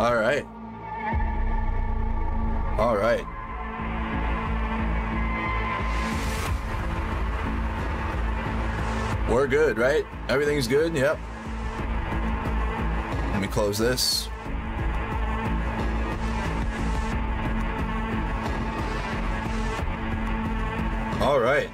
All right. All right. We're good, right? Everything's good? Yep. Let me close this. All right.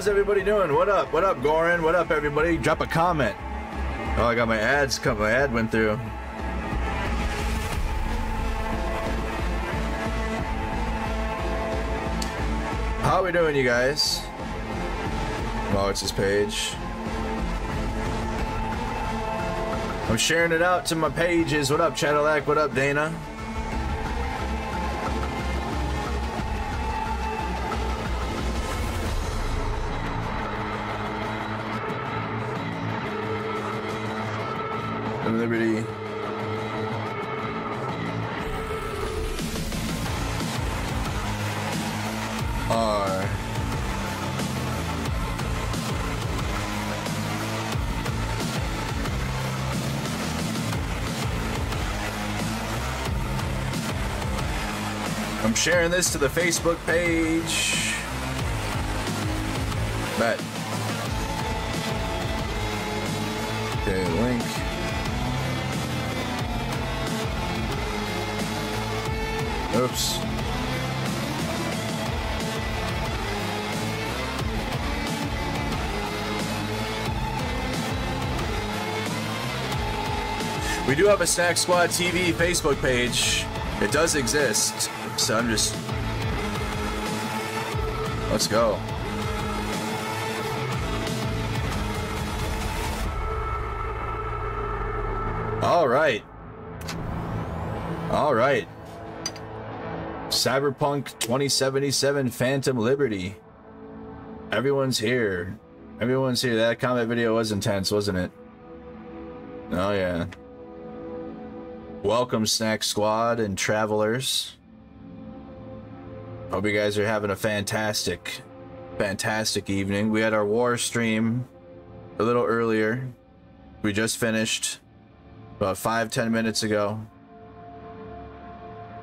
How's everybody doing? What up? What up, Goran? What up, everybody? Drop a comment. Oh, I got my ads come. My ad went through. How are we doing, you guys? Oh, it's his page. I'm sharing it out to my pages. What up, Cadillac? What up, Dana? Sharing this to the Facebook page. Bet. Okay, link. Oops. We do have a Snack Squad TV Facebook page. It does exist. So I'm just. Let's go. All right. All right. Cyberpunk 2077 Phantom Liberty. Everyone's here. Everyone's here. That combat video was intense, wasn't it? Oh, yeah. Welcome, Snack Squad and travelers. Hope you guys are having a fantastic, fantastic evening. We had our war stream a little earlier. We just finished about five, ten minutes ago.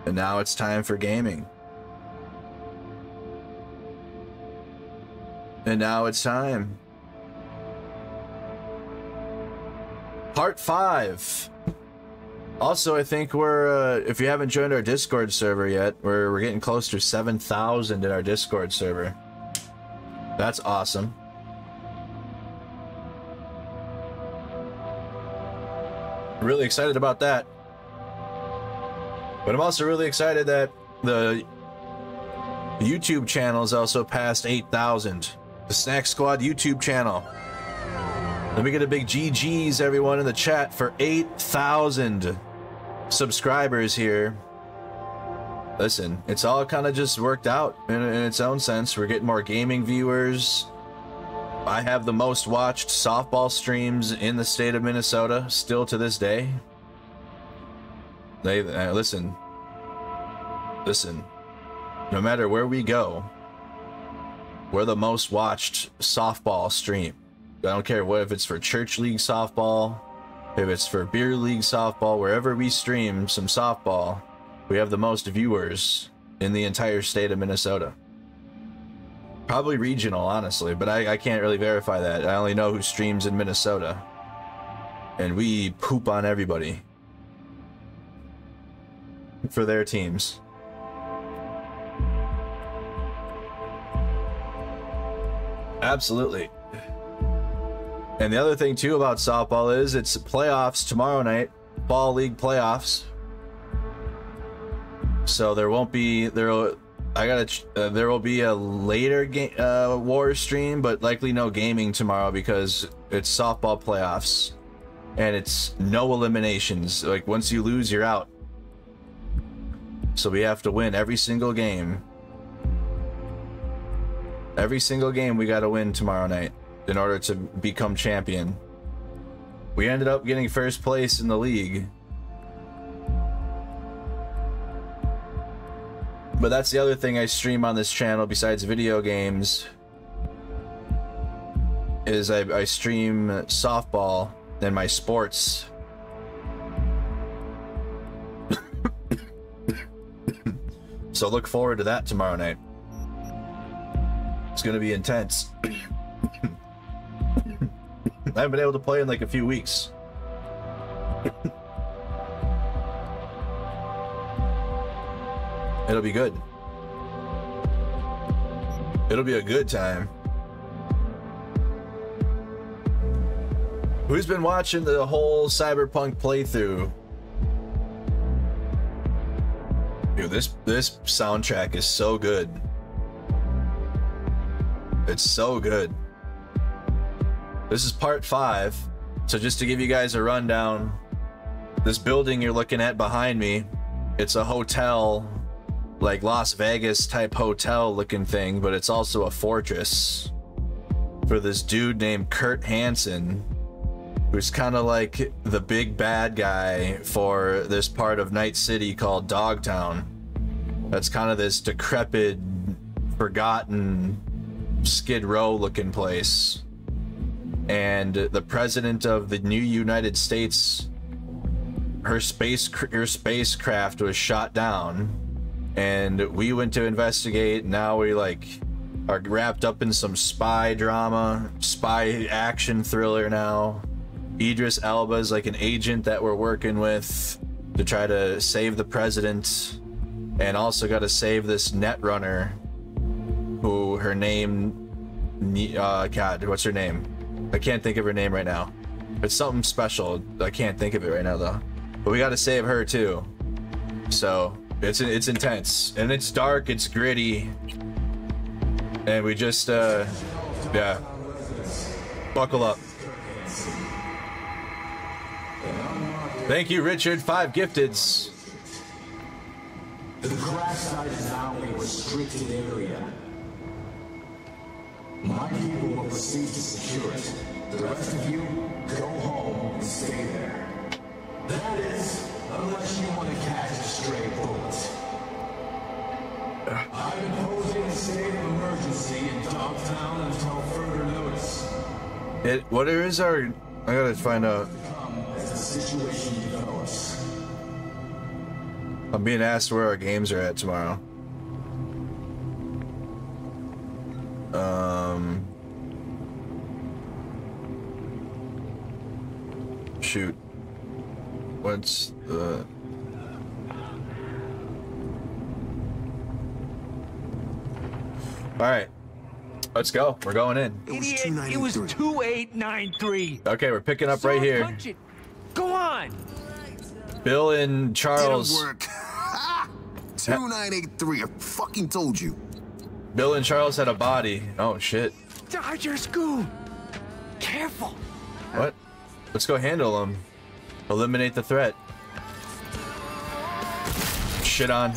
And now it's time for gaming. And now it's time. Part 5. Also, I think we're, uh, if you haven't joined our Discord server yet, we're, we're getting close to 7,000 in our Discord server. That's awesome. Really excited about that. But I'm also really excited that the YouTube channel is also past 8,000. The Snack Squad YouTube channel. Let me get a big GG's, everyone, in the chat for 8,000 subscribers here. Listen, it's all kind of just worked out in, in its own sense. We're getting more gaming viewers. I have the most watched softball streams in the state of Minnesota still to this day. They uh, listen. Listen. No matter where we go, we're the most watched softball stream. I don't care what if it's for church league softball, if it's for beer league softball, wherever we stream some softball, we have the most viewers in the entire state of Minnesota. Probably regional, honestly, but I, I can't really verify that. I only know who streams in Minnesota. And we poop on everybody for their teams. Absolutely. And the other thing too about softball is it's playoffs tomorrow night, ball league playoffs. So there won't be there. I gotta. Uh, there will be a later game uh, war stream, but likely no gaming tomorrow because it's softball playoffs, and it's no eliminations. Like once you lose, you're out. So we have to win every single game. Every single game we got to win tomorrow night in order to become champion. We ended up getting first place in the league. But that's the other thing I stream on this channel besides video games is I, I stream softball and my sports. so look forward to that tomorrow night. It's gonna be intense. I haven't been able to play in like a few weeks. It'll be good. It'll be a good time. Who's been watching the whole Cyberpunk playthrough? Dude, this this soundtrack is so good. It's so good. This is part five. So just to give you guys a rundown, this building you're looking at behind me, it's a hotel, like Las Vegas type hotel looking thing, but it's also a fortress for this dude named Kurt Hansen, who's kind of like the big bad guy for this part of Night City called Dogtown. That's kind of this decrepit, forgotten Skid Row looking place. And the president of the new United States, her space her spacecraft was shot down, and we went to investigate. Now we like are wrapped up in some spy drama, spy action thriller now. Idris Elba is like an agent that we're working with to try to save the president, and also got to save this netrunner who her name uh god what's her name i can't think of her name right now. It's something special. I can't think of it right now though. But we got to save her too. So it's it's intense. And it's dark it's gritty. And we just uh yeah. Buckle up. Thank you richard. Five gifteds. The crash site is now a restricted area my people will proceed to secure it. The rest of you, go home and stay there. That is, unless you want to catch a stray bullet. I'm imposing a state of emergency in Dogtown until further notice. it what is our i gotta find out as the situation develops. i'm being asked where our games are at tomorrow um shoot what's the all right let's go we're going in It was Idiot, it was 2893. okay we're picking up right here punch it. Go on. bill and charles Didn't work. 2983, I fucking told you. Bill and charles had a body oh shit Dodger Scoop. Careful. what let's go handle them eliminate the threat shit on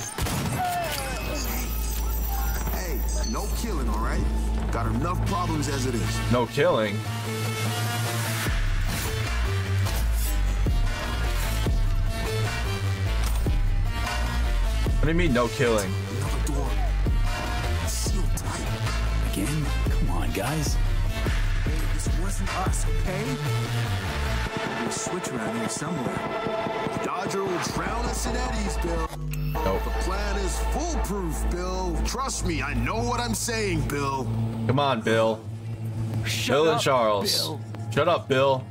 Hey, no killing, all right? Got enough problems as it is. no killing what do you mean no killing on, guys. Hey, this wasn't us, okay? There's a switch around here somewhere. The Dodger will drown us in eddies, Bill. nope The plan is foolproof, Bill. Trust me, I know what I'm saying, Bill. come on bill Shut bill up, and charles Bill. shut up bill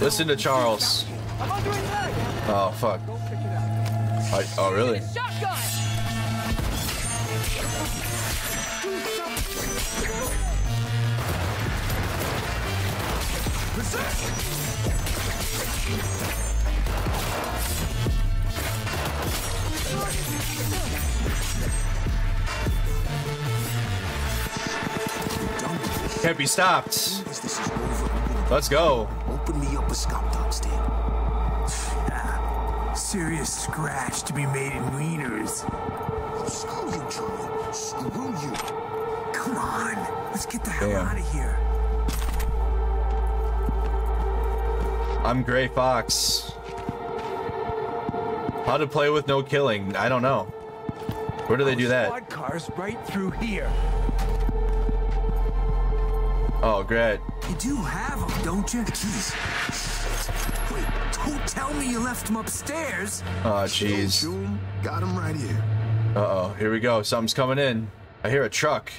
listen to charles I'm under attack. oh fuck Go check it out. I, oh really can't be stopped this is over, let's go open me up a scop dog stand. serious scratch to be made in wieners. Screw you, Charlie. Screw you. Come on, let's get the hell Damn. out of here. I'm Gray Fox. How to play with no killing? I don't know. Where do they do that? Squad cars right through here. Oh, great. You do have them, don't you? Jeez. Wait, don't tell me you left them upstairs. Oh, jeez. Got them right here. Uh oh, here we go. Something's coming in. I hear a truck.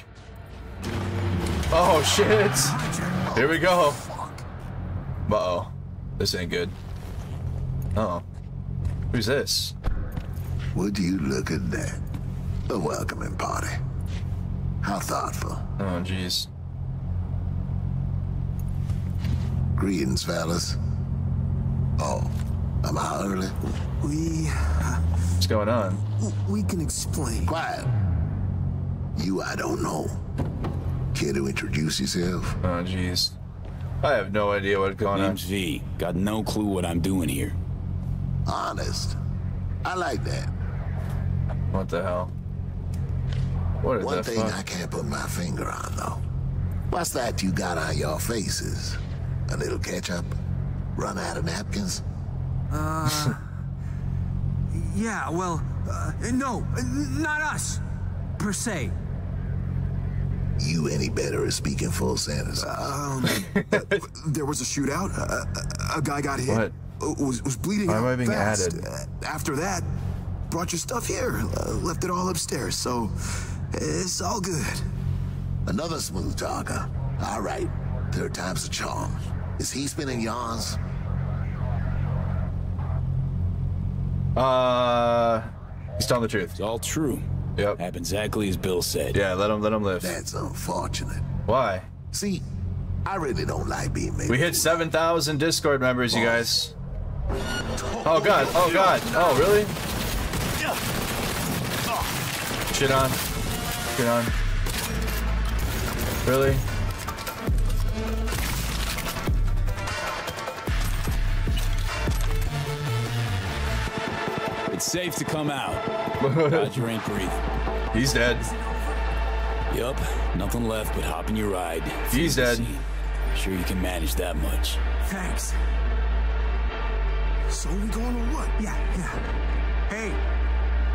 Oh shit! Here we go. Uh oh, this ain't good. Uh oh, who's this? Would you look at that? A welcoming party. How thoughtful. Oh jeez. Greetings, fellas. Oh, am I early? We, What's going on? we can explain. Quiet. You, I don't know. Care to introduce yourself? Oh jeez. I have no idea what's going on. Name's V. Got no clue what I'm doing here. Honest. I like that. What the hell? What is One that thing fuck? I can't put my finger on, though. What's that you got on your faces? A little ketchup? Run out of napkins? Uh... yeah, well, uh, no, uh, not us, per se. You any better at speaking full sentences? Um, there was a shootout. A, a, a guy got hit. What? Uh, Was, was bleeding Why am I being fast. added? Uh, after that, brought your stuff here. Uh, left it all upstairs, so it's all good. Another smooth talker. All right. Third time's a charm. Is he spinning yarns? Uh, he's telling the truth. It's all true. Yep. Happened exactly as Bill said. Yeah, let him let him live. That's unfortunate. Why? See, I really don't like being made. We hit 7,000 Discord members, you oh. guys. Oh god, oh god, oh really? Shit on. Shit on. Really? Safe to come out. Roger ain't breathing. He's dead. Yup, nothing left but hop in your ride. He's dead. scene. Sure you can manage that much. Thanks. So we going or what? Yeah, yeah. Hey,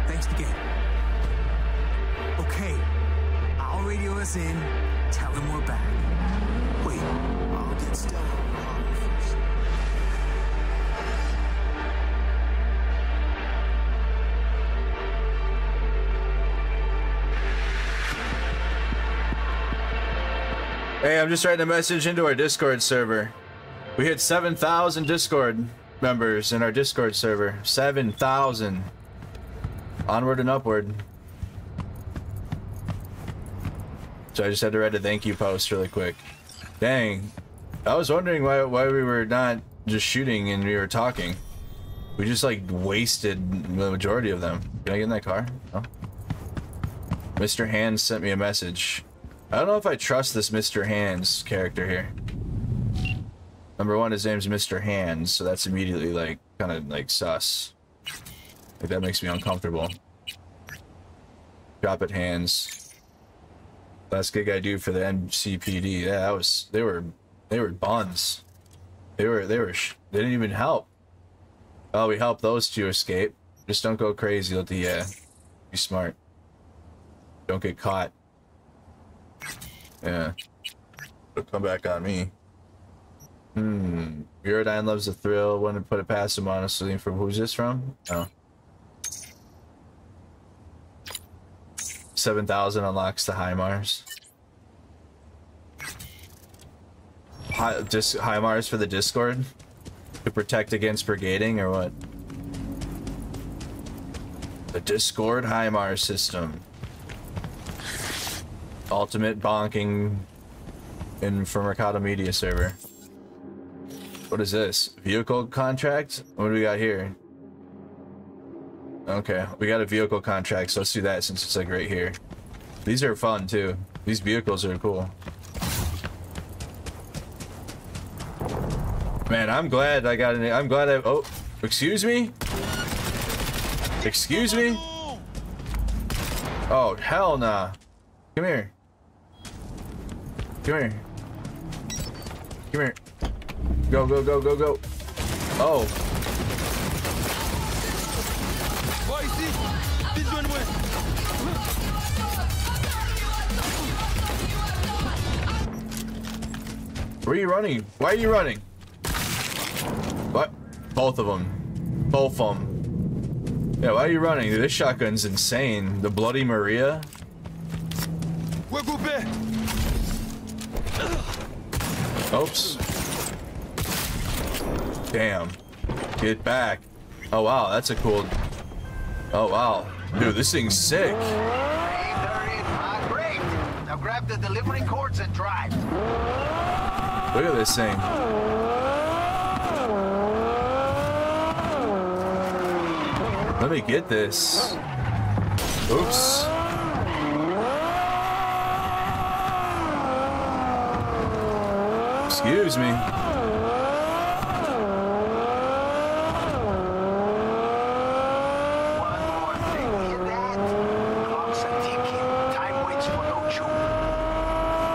thanks again. Okay, I'll radio us in. Tell them we're back. Wait, I'll get Stella Hey, I'm just writing a message into our Discord server. We hit 7,000 Discord members in our Discord server. 7,000. Onward and upward. So I just had to write a thank you post really quick. Dang. I was wondering why why we were not just shooting and we were talking. We just like wasted the majority of them. Can I get in that car? No. Mr. Hands sent me a message. I don't know if I trust this Mr. Hands character here. Number one, his name's Mr. Hands, so that's immediately like kind of like sus. Like that makes me uncomfortable. Drop it, Hands. Last gig I do for the NCPD. Yeah, that was they were they were buns. They were they were they didn't even help. Oh, we helped those two escape. Just don't go crazy. Let the uh, be smart. Don't get caught. Yeah. It'll come back on me. Hmm. Uridine loves the thrill. Wouldn't put it past him, honestly. From who's this from? Oh. 7,000 unlocks the HIMARS. Hi, dis HIMARS for the Discord? To protect against brigading or what? The Discord HIMARS system. Ultimate bonking in for Mercado Media server. What is this? Vehicle contract? What do we got here? Okay, we got a vehicle contract, so let's do that since it's like right here. These are fun too. These vehicles are cool. Man, I'm glad I got an. I'm glad I. Oh, excuse me. Excuse me? Oh, hell nah. Come here. Come here. Come here. Go, go, go, go, go. Oh. Oh, ici Vite, joins-moi Where are you running? Why are you running? What? Both of them. Both of them. Yeah, why are you running? This shotgun's insane. The Bloody Maria? Oops. Damn. Get back. Oh wow, that's a cool... Oh wow. Dude, this thing's sick. Hey, they're in. Great. Now grab the delivery cords and drive. Look at this thing. Let me get this. Oops. Excuse me. One more thing. Hear that? Clocks are ticking. Time waits for no tune.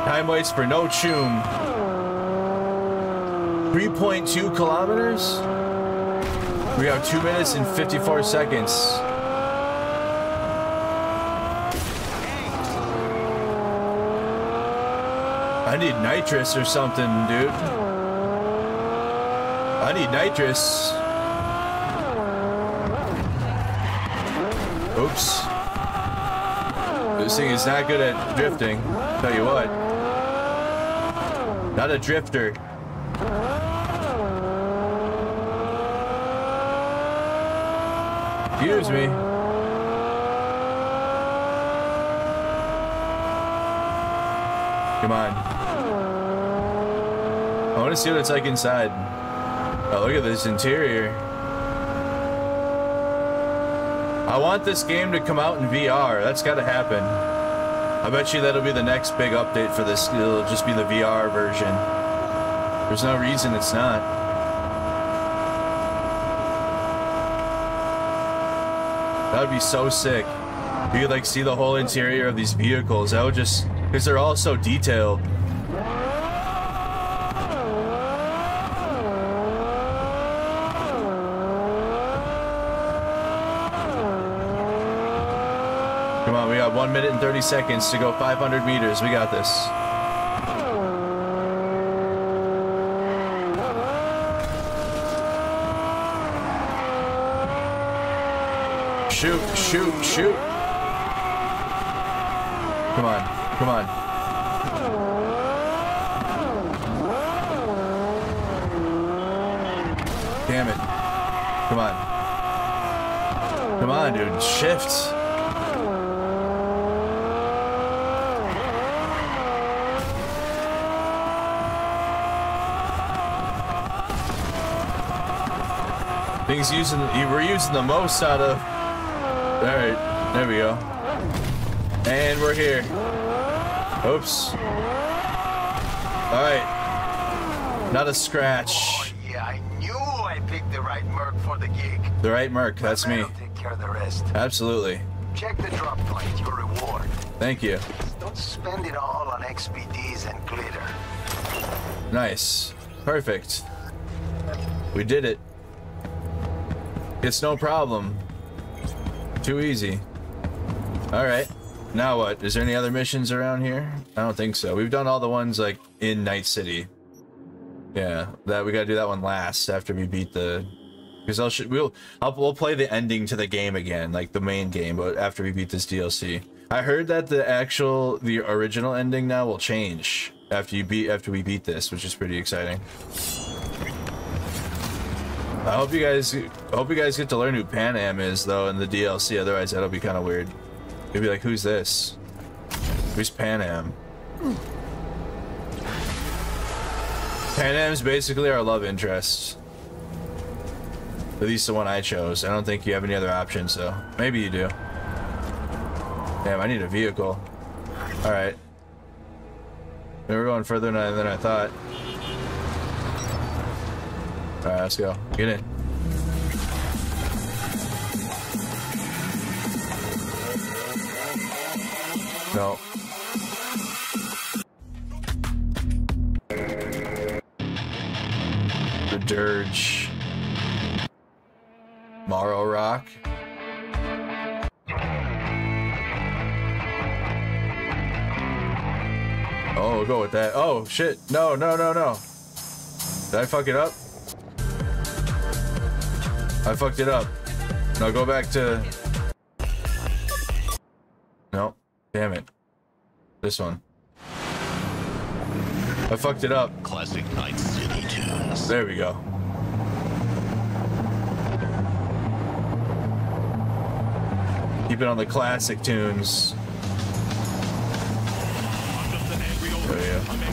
Time waits for no tune. 3.2 kilometers? We have 2 minutes and 54 seconds. I need nitrous or something, dude. I need nitrous. Oops. This thing is not good at drifting. Tell you what. Not a drifter. Excuse me. Come on. Want to see what it's like inside. Oh, look at this interior. I want this game to come out in VR. That's got to happen. I bet you that'll be the next big update for this. It'll just be the VR version. There's no reason it's not. That would be so sick. You could like see the whole interior of these vehicles. That would just because they're all so detailed. Got one minute and 30 seconds to go 500 meters. We got this. Shoot, shoot, shoot. Come on, come on. Damn it. Come on. Come on, dude. Shift. Things using we're using the most out of. All right, there we go. And we're here. Oops. All right. Not a scratch. Oh, yeah, I knew I picked the right Merc for the gig. The right Merc. That's me. Take care of the rest. Absolutely. Check the drop point, your reward. Thank you. Don't spend it all on XBDs and glitter. Nice. Perfect. We did it. It's no problem. Too easy. All right. Now what? Is there any other missions around here? I don't think so. We've done all the ones like in Night City. Yeah, that we gotta do that one last after we beat the. Because I'll sh- we'll I'll, we'll play the ending to the game again, like the main game, but after we beat this DLC. I heard that the actual the original ending now will change after you beat after we beat this, which is pretty exciting. I hope you guys I hope you guys get to learn who Panam is though in the DLC. Otherwise, that'll be kind of weird. You'll be like, "Who's this? Who's Panam?" Pan Am's basically our love interest. At least the one I chose. I don't think you have any other options though. Maybe you do. Damn, I need a vehicle. All right. We're going further than I, than I thought. All right, let's go. Get in. No. The Dirge. Morro Rock. Oh, we'll go with that. Oh, shit. No, no, no, no. Did I fuck it up? I fucked it up. Now go back to... No. Damn it. This one. I fucked it up. Classic Night City tunes. There we go. Keep it on the classic tunes. There we oh,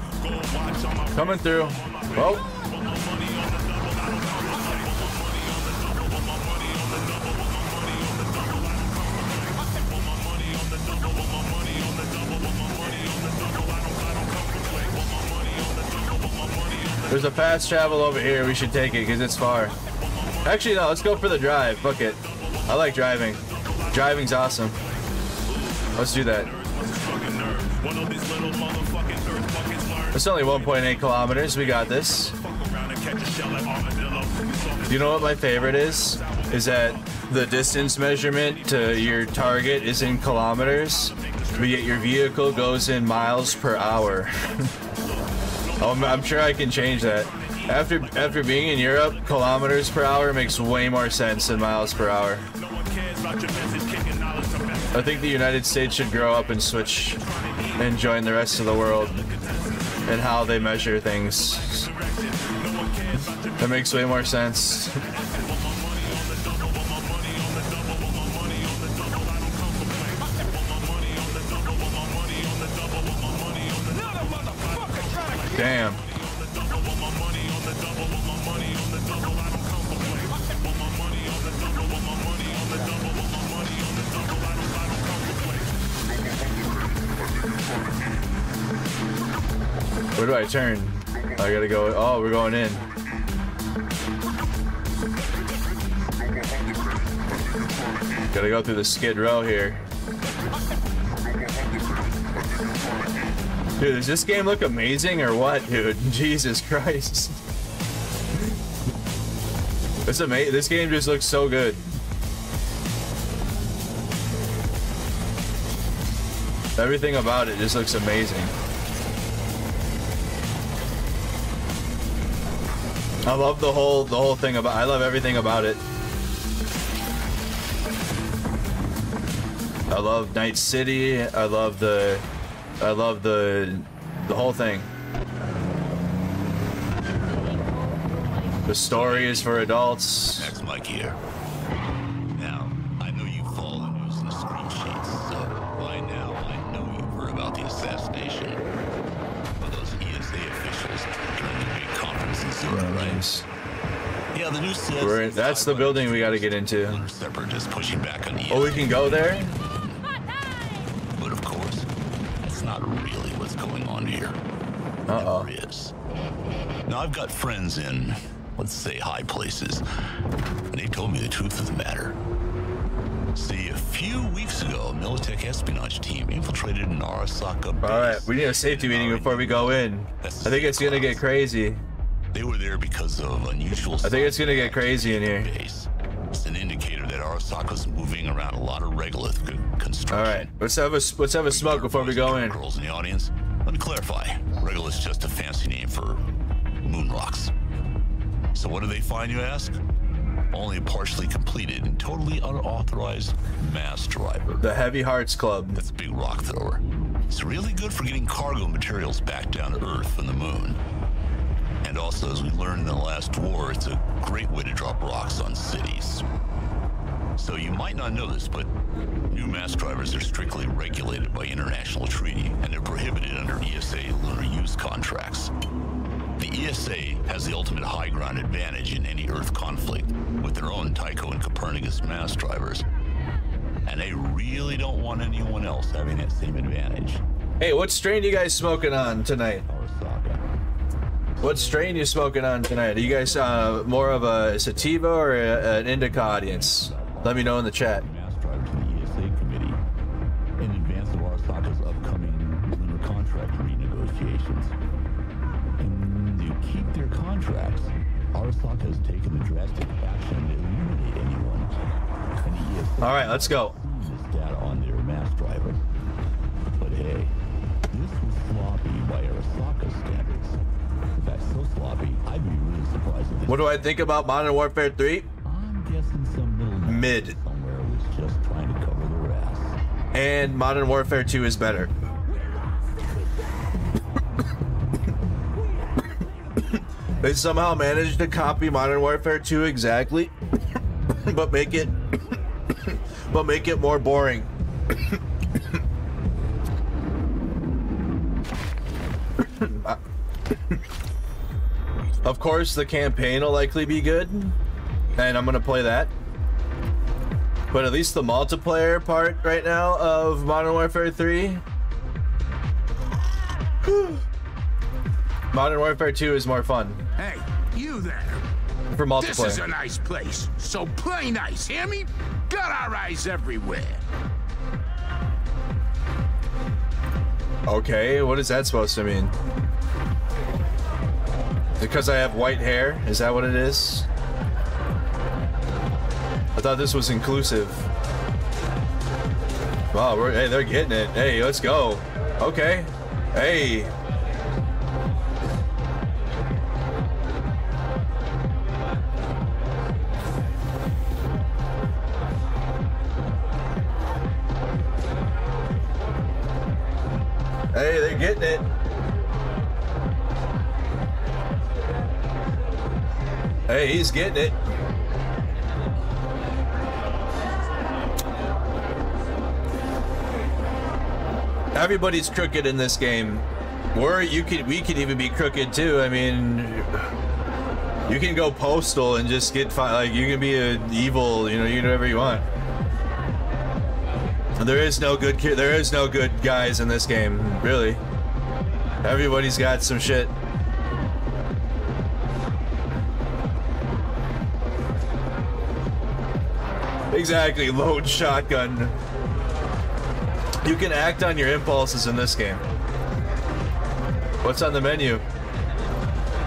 Coming through. Oh. There's a fast travel over here. We should take it because it's far. Actually, no. Let's go for the drive. Fuck it. I like driving. Driving's awesome. Let's do that. It's only 1.8 kilometers. We got this. You know what my favorite is? Is that the distance measurement to your target is in kilometers, but yet your vehicle goes in miles per hour. I'm, I'm sure I can change that. After after being in Europe, kilometers per hour makes way more sense than miles per hour. I think the United States should grow up and switch and join the rest of the world in how they measure things. That makes way more sense. Damn. Turn? I gotta go. Oh, we're going in. Gotta go through the skid row here. Dude, does this game look amazing or what, dude? Jesus Christ. It's amazing. This game just looks so good. Everything about it just looks amazing. I love the whole the whole thing about I love everything about it. I love Night City. I love the I love the the whole thing. The story is for adults. That's Mike here. We're in- that's the building we gotta get into. Lunar separatists pushing back on Oh, we can go there? But of course, that's not really what's going on here. Uh-oh. Is. Now, I've got friends in, let's say, high places, and they told me the truth of the matter. See, a few weeks ago, a Militech espionage team infiltrated an Arasaka base. All right, we need a safety meeting before we go in. I think it's gonna get crazy. They were there because of unusual. I think it's gonna get crazy in here. Base. It's an indicator that Arasaka's moving around a lot of regolith construction. right, let's have a let's have a smoke before we go in. Girls in the audience. Let me clarify. Regolith's just a fancy name for moon rocks. So what do they find, you ask? Only a partially completed and totally unauthorized mass driver. The Heavy Hearts Club. That's a big rock thrower. It's really good for getting cargo materials back down to Earth from the moon. And also, as we learned in the last war, it's a great way to drop rocks on cities. So you might not know this, but new mass drivers are strictly regulated by international treaty, and they're prohibited under ESA lunar use contracts. The ESA has the ultimate high ground advantage in any Earth conflict with their own Tycho and Copernicus mass drivers. And they really don't want anyone else having that same advantage. Hey, what strain you guys smoking on tonight? What strain you smoking on tonight? Are you guys uh, more of a sativa or a, an indica audience? Let me know in the chat. Mass driver to the ESA committee in advance of Arasaka's upcoming lunar contract renegotiations. And to keep their contracts, Arasaka has taken the drastic action to eliminate anyone. And the ESA All right, let's go. What do I think about Modern Warfare 3? I'm guessing some middle Mid. somewhere was just trying to cover their ass. And Modern Warfare 2 is better. they somehow managed to copy Modern Warfare 2 exactly, but make it but make it more boring. of course, the campaign will likely be good, and I'm gonna play that. But at least the multiplayer part right now of Modern Warfare 3. Modern Warfare 2 is more fun Hey, you there. for multiplayer. This is a nice place, so play nice, hear me? Got our eyes everywhere. Okay, what is that supposed to mean? Because I have white hair? Is that what it is? I thought this was inclusive. Wow, hey, they're getting it. Hey, let's go. Okay. Hey. Hey, they're getting it. Hey, he's getting it. Everybody's crooked in this game. Or you could we could even be crooked too. I mean you can go postal and just get like you can be an evil, you know, you can do whatever you want. There is no good there is no good guys in this game, really. Everybody's got some shit. Exactly, load shotgun. You can act on your impulses in this game. What's on the menu?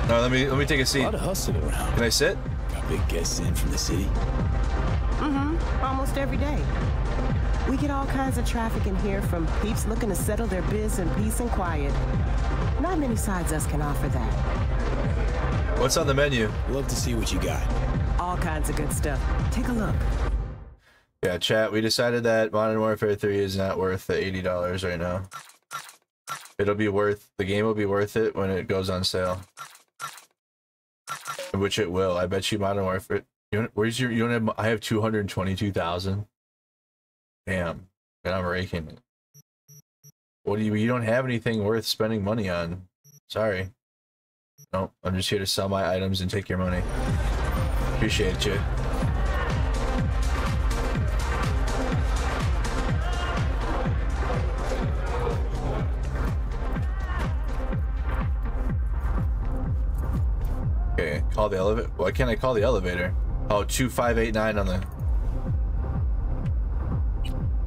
No, let me let me take a A seat. lot of hustle around. Can I sit? Got big guests in from the city. Mm-hmm. Almost every day. We get all kinds of traffic in here from peeps looking to settle their biz in peace and quiet. Not many sides us can offer that. What's on the menu? Love to see what you got. All kinds of good stuff. Take a look. Yeah, chat. We decided that Modern Warfare 3 is not worth the eighty dollars right now. It'll be worth the game will be worth it when it goes on sale, which it will. I bet you Modern Warfare. You where's your? You don't have, I have two hundred twenty-two thousand. Damn, and I'm raking it. What do you? You don't have anything worth spending money on. Sorry. No, I'm just here to sell my items and take your money. Appreciate you. Call the elevator. Why can't I call the elevator? Oh, 2589 on the.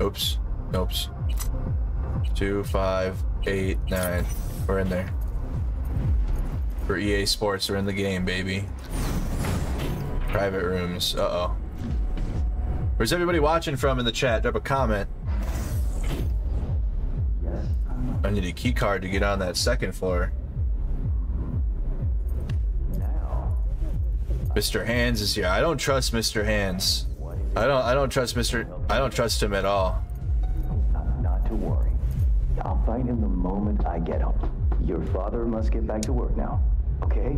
Oops. Oops. 2589. We're in there. For EA Sports, we're in the game, baby. Private rooms. Uh oh. Where's everybody watching from in the chat? Drop a comment. I need a key card to get on that second floor. Mr. Hands is here. I don't trust Mr. Hands. I don't I don't trust Mr. I don't trust him at all. Not to worry. I'll find him the moment I get him. Your father must get back to work now. Okay?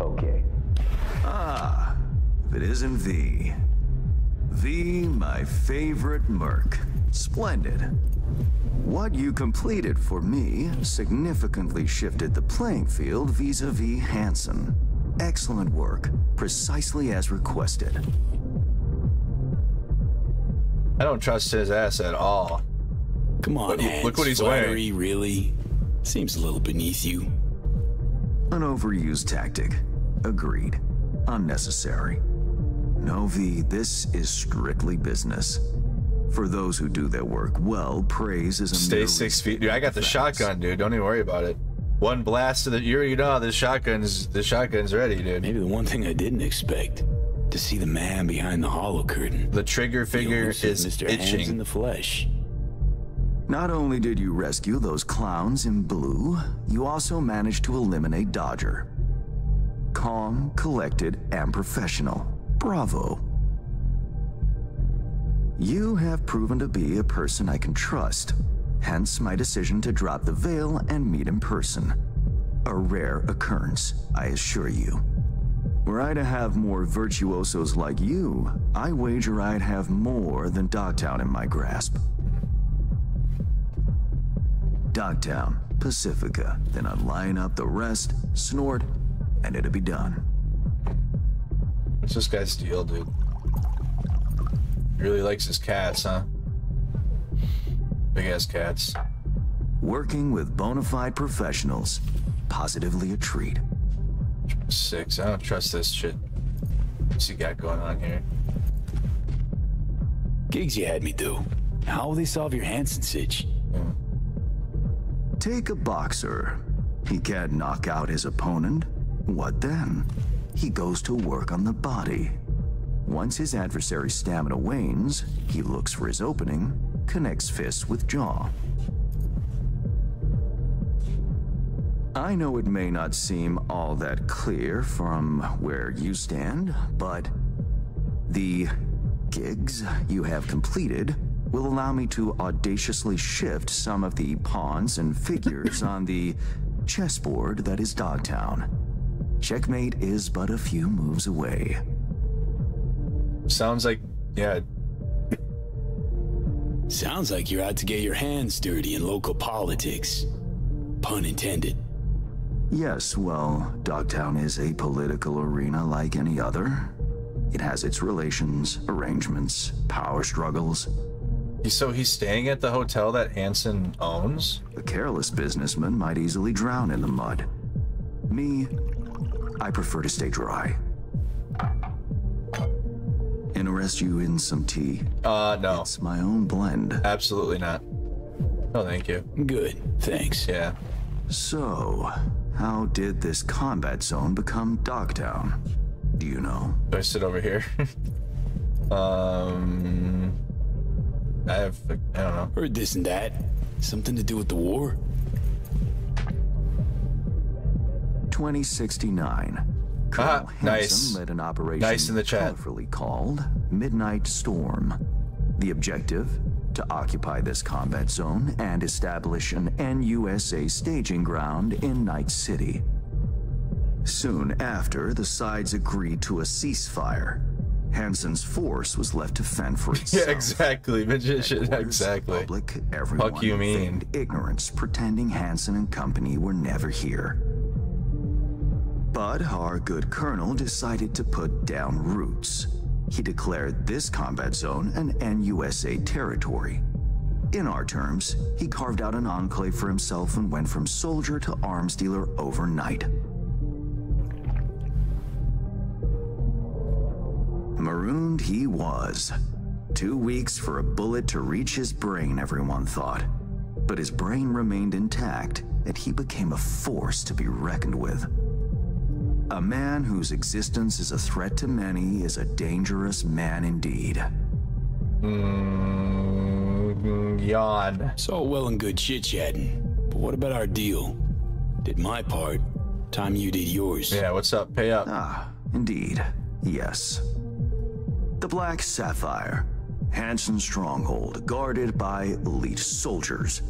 Okay. Ah, if it isn't V. V, my favorite merc. Splendid. What you completed for me significantly shifted the playing field vis-a-vis Hansen. Excellent work, precisely as requested. I don't trust his ass at all. Come on, Look- Hands. look what he's wearing. Flattery, really? Seems a little beneath you. An overused tactic. Agreed. Unnecessary. No, V, this is strictly business. For those who do their work well, praise is a Stay six feet, dude. I got the facts. shotgun, dude. Don't even worry about it. One blast to the you already know the shotgun's the shotgun's ready, dude. Maybe the one thing I didn't expect to see the man behind the hollow curtain. The trigger The figure elusive is Mr. Hands in the flesh. Not only did you rescue those clowns in blue, you also managed to eliminate Dodger. Calm, collected, and professional. Bravo. You have proven to be a person I can trust, hence my decision to drop the veil and meet in person. A rare occurrence, I assure you. Were I to have more virtuosos like you, I wager I'd have more than Dogtown in my grasp. Dogtown, Pacifica, then I'd line up the rest, snort, and it'd be done. What's this guy steal, dude? He really likes his cats, huh? Big ass cats. Working with bona fide professionals, positively a treat. Six. I don't trust this shit. What's he got going on here? Gigs you had me do. How will they solve your Hansen sitch? Hmm. Take a boxer. He can't knock out his opponent. What then? He goes to work on the body. Once his adversary's stamina wanes, he looks for his opening, connects fist with jaw. I know it may not seem all that clear from where you stand, but the gigs you have completed will allow me to audaciously shift some of the pawns and figures on the chessboard that is Dogtown. Checkmate is but a few moves away. Sounds like yeah. Sounds like you're out to get your hands dirty in local politics. Pun intended. Yes, well, Dogtown is a political arena like any other. It has its relations, arrangements, power struggles. So he's staying at the hotel that Hansen owns? A careless businessman might easily drown in the mud. Me, I prefer to stay dry. Interest you in some tea? Uh, no. It's my own blend. Absolutely not. No, thank you. Good, thanks. Yeah. So, how did this combat zone become Dogtown? Do you know? Do I sit over here? um, I have. I don't know. Heard this and that. Something to do with the war? 2069. Colonel Ah, Hansen nice. led an operation Nice in the chat. colorfully called Midnight Storm. The objective? To occupy this combat zone and establish an NUSA staging ground in Night City. Soon after, the sides agreed to a ceasefire. Hansen's force was left to fend for itself. Yeah, exactly. Magician. Exactly. Public, everyone Fuck you mean? ignorance, pretending Hansen and company were never here. But our good colonel decided to put down roots. He declared this combat zone an NUSA territory. In our terms, he carved out an enclave for himself and went from soldier to arms dealer overnight. Marooned he was. Two weeks for a bullet to reach his brain, everyone thought. But his brain remained intact, and he became a force to be reckoned with. A man whose existence is a threat to many is a dangerous man indeed. Mm, yawn. It's all well and good chit chatting, but what about our deal? Did my part, time you did yours. Yeah, what's up? Pay up. Ah, indeed. Yes. The Black Sapphire. Hansen stronghold, guarded by elite soldiers.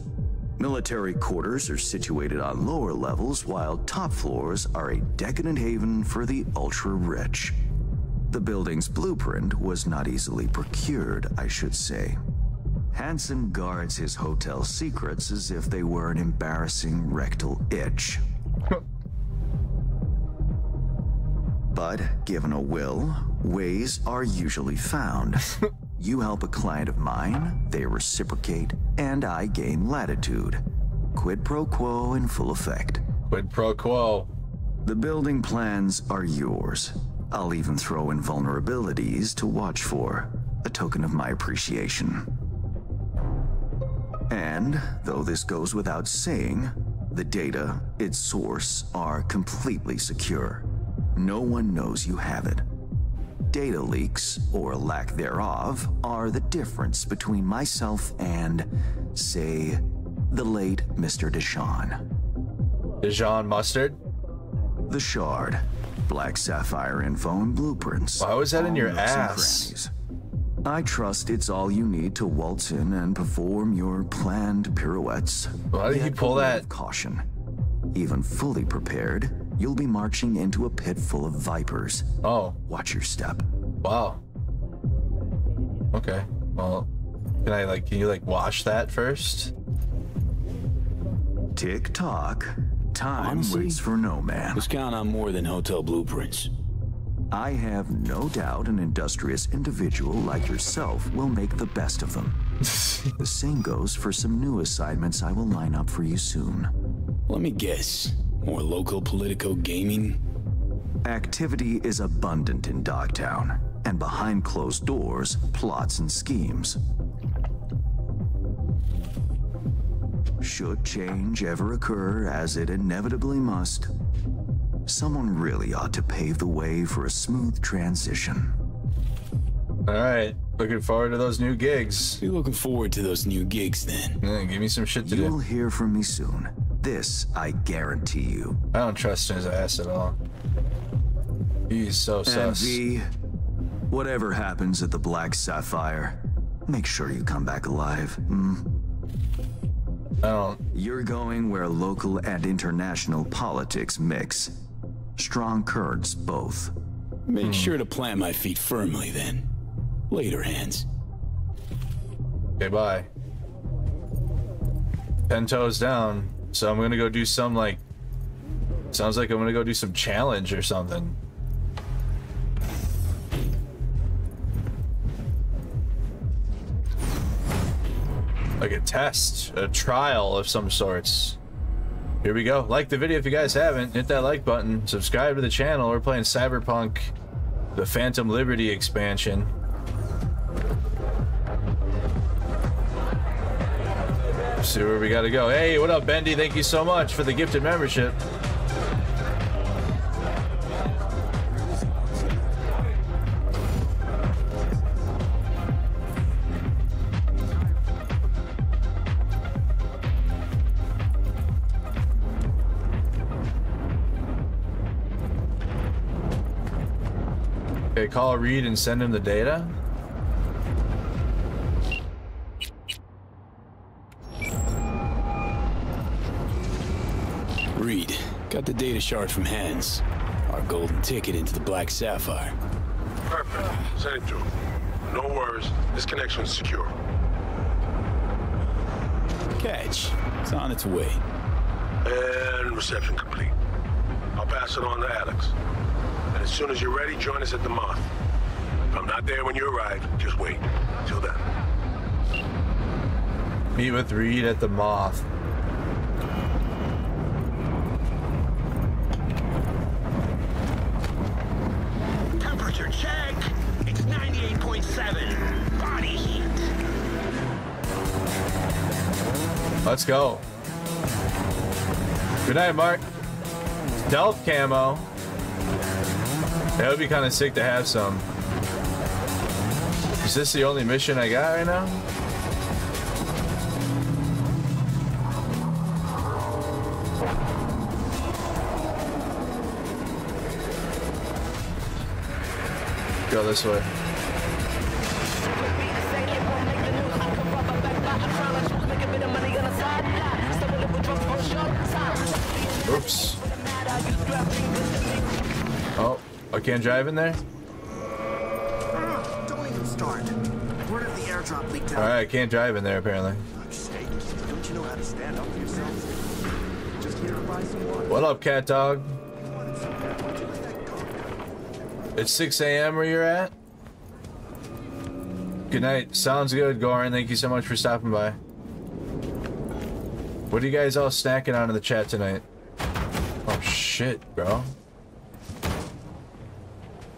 Military quarters are situated on lower levels, while top floors are a decadent haven for the ultra rich. The building's blueprint was not easily procured, I should say. Hansen guards his hotel secrets as if they were an embarrassing rectal itch. but given a will, ways are usually found. you help a client of mine, they reciprocate, and I gain latitude. Quid pro quo in full effect. Quid pro quo. The building plans are yours. I'll even throw in vulnerabilities to watch for, a token of my appreciation. And, though this goes without saying, the data, its source, are completely secure. No one knows you have it. Data leaks, or lack thereof, are the difference between myself and, say, the late Mr. Deshawn. Dijon Mustard? The Shard. Black Sapphire info and blueprints. Why was that in your ass? I trust it's all you need to waltz in and perform your planned pirouettes. Why did he Yet pull a word that? Caution. Even fully prepared, you'll be marching into a pit full of vipers. Oh, Watch your step. wow. Okay. Well, can I like, can you like wash that first? Tick tock. Time Honestly, waits for no man. Was counting on more than hotel blueprints. I have no doubt an industrious individual like yourself will make the best of them. the same goes for some new assignments I will line up for you soon. Let me guess. More local Politico gaming? Activity is abundant in Dogtown, and behind closed doors, plots and schemes. Should change ever occur, as it inevitably must, someone really ought to pave the way for a smooth transition. All right. Looking forward to those new gigs. Be looking forward to those new gigs then. Yeah, give me some shit to do. You'll hear from me soon. This I guarantee you. I don't trust his ass at all. He's so And sus. V, whatever happens at the Black Sapphire, make sure you come back alive. Hmm? I don't. You're going where local and international politics mix. Strong currents, both. Make sure to plant my feet firmly then. Later, hands. Okay, bye. Ten toes down. So I'm gonna go do some like. Sounds like I'm gonna go do some challenge or something. Like a test, a trial of some sorts. Here we go. Like the video if you guys haven't. Hit that like button. Subscribe to the channel. We're playing Cyberpunk, the Phantom Liberty expansion. See where we gotta go. Hey, what up, Bendy? Thank you so much for the gifted membership. Okay, call Reed and send him the data. Got the data shard from Hands. Our golden ticket into the Black Sapphire. Perfect. Send it through. No worries. This connection is secure. Catch. It's on its way. And reception complete. I'll pass it on to Alex. And as soon as you're ready, join us at the Moth. If I'm not there when you arrive, just wait. Till then. Meet with Reed at the Moth. Let's go. Good night, Mark. Stealth camo. That would be kind of sick to have some. Is this the only mission I got right now? Go this way. and drive in there? Don't even start. The airdrop. Alright, can't drive in there apparently. Don't you know how to stand up for yourself? Just here to buy some water. What up, cat dog? It's 6 a.m. where you're at? Good night. Sounds good, Goran. Thank you so much for stopping by. What are you guys all snacking on in the chat tonight? Oh, shit, bro.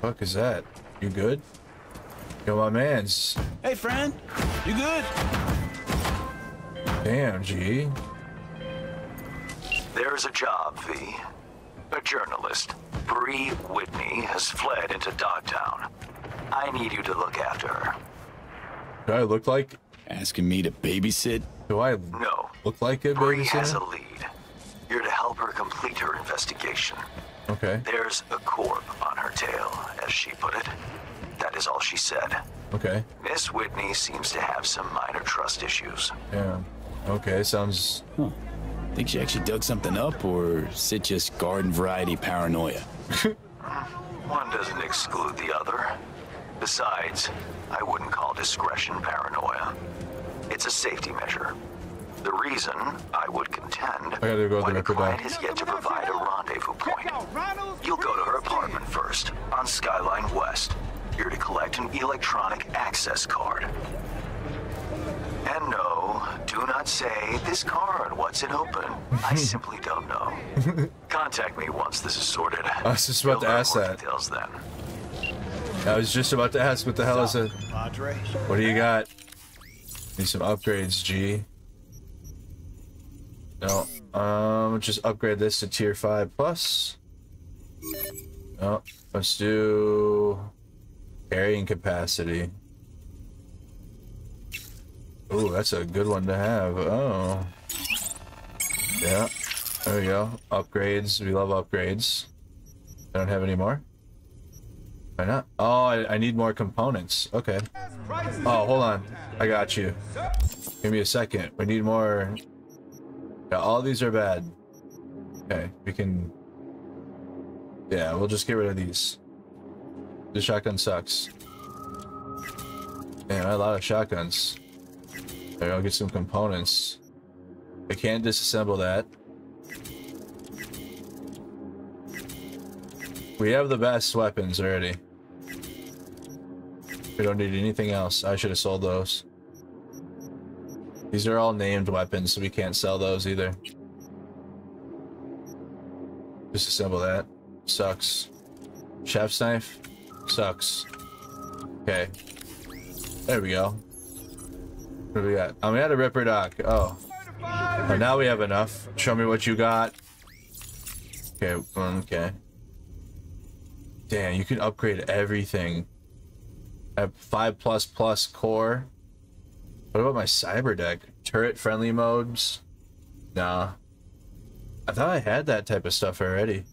Fuck is that? You good? Yo, my man's. Hey, friend. You good? Damn, G. There's a job, V. A journalist, Bree Whitney, has fled into Dogtown. I need you to look after her. Do I look like? Asking me to babysit? Do I No. look like a babysitter? Bree has a lead. You're to help her complete her investigation. Okay. There's a corp on her tail, as she put it. That is all she said. Okay. Miss Whitney seems to have some minor trust issues. Yeah. Okay, sounds. Think she actually dug something up, or is it just garden variety paranoia? One doesn't exclude the other. Besides, I wouldn't call discretion paranoia. It's a safety measure. The reason, I would contend, I gotta go to when a client has yet to provide a rendezvous point. You'll go to her apartment first, on Skyline West. You're to collect an electronic access card. And no, do not say this card, what's it open? I simply don't know. Contact me once this is sorted. I was just about to You'll learn ask that. Details then. I was just about to ask what the hell is it? Padre. What do you got? Need some upgrades, G. No. Um, just upgrade this to tier 5 plus. No. Let's do carrying capacity. Ooh, that's a good one to have. Oh. Yeah. There we go. Upgrades. We love upgrades. I don't have any more. Why not? Oh, I, I need more components. Okay. Oh, hold on. I got you. Give me a second. We need more. Yeah, all these are bad. Okay, we can. Yeah, we'll just get rid of these. The shotgun sucks. Damn, a lot of shotguns. There, I'll get some components. I can't disassemble that. We have the best weapons already. We don't need anything else. I should have sold those. These are all named weapons, so we can't sell those either. Disassemble that. Sucks. Chef's knife? Sucks. Okay. There we go. What do we got? Oh, we had a Ripper Doc. Oh. Now we have enough. Show me what you got. Okay, mm, okay. Damn, you can upgrade everything. Have 5 plus plus core. What about my cyber deck? Turret friendly modes? Nah. I thought I had that type of stuff already.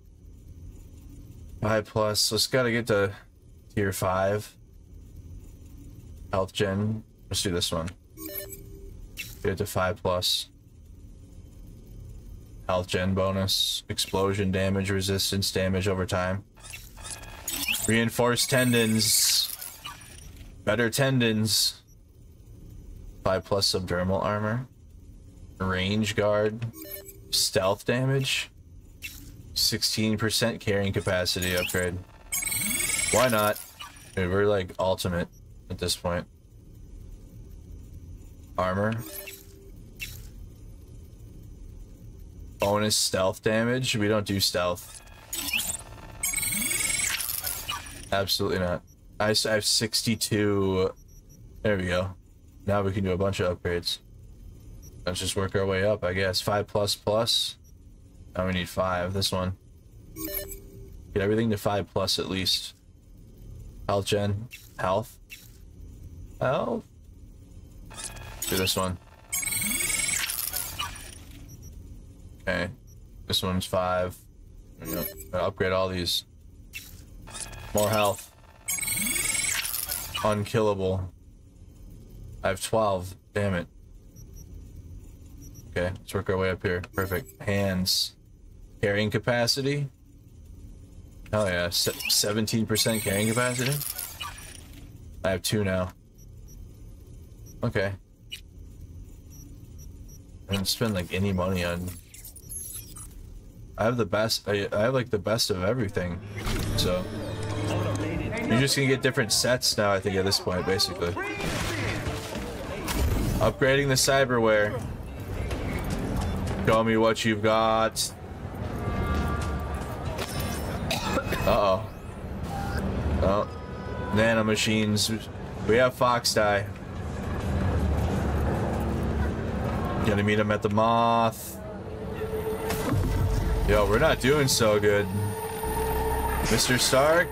5 plus. Let's gotta get to tier 5. Health gen. Let's do this one. Get to 5 plus. Health gen bonus. Explosion damage, resistance damage over time. Reinforced tendons. Better tendons. 5 plus subdermal armor. Range guard. Stealth damage. 16% carrying capacity upgrade. Why not? Dude, we're like ultimate at this point. Armor. Bonus stealth damage. We don't do stealth. Absolutely not. I have 62. There we go. Now we can do a bunch of upgrades. Let's just work our way up, I guess. 5 plus plus. Now we need 5. This one. Get everything to 5 plus at least. Health gen. Health. Health. Do this one. Okay. This one's 5. There we go. Gotta upgrade all these. More health. Unkillable. I have 12. Damn it. Okay, let's work our way up here. Perfect. Hands. Carrying capacity. Oh yeah, 17% carrying capacity. I have two now. Okay. I didn't spend like any money on. I have the best. I, I have like the best of everything. So you're just gonna get different sets now. I think at this point, basically. Upgrading the cyberware. Show me what you've got. Uh oh. Oh. Nano machines. We have Fox die. Gonna meet him at the moth. Yo, we're not doing so good. Mr. Stark?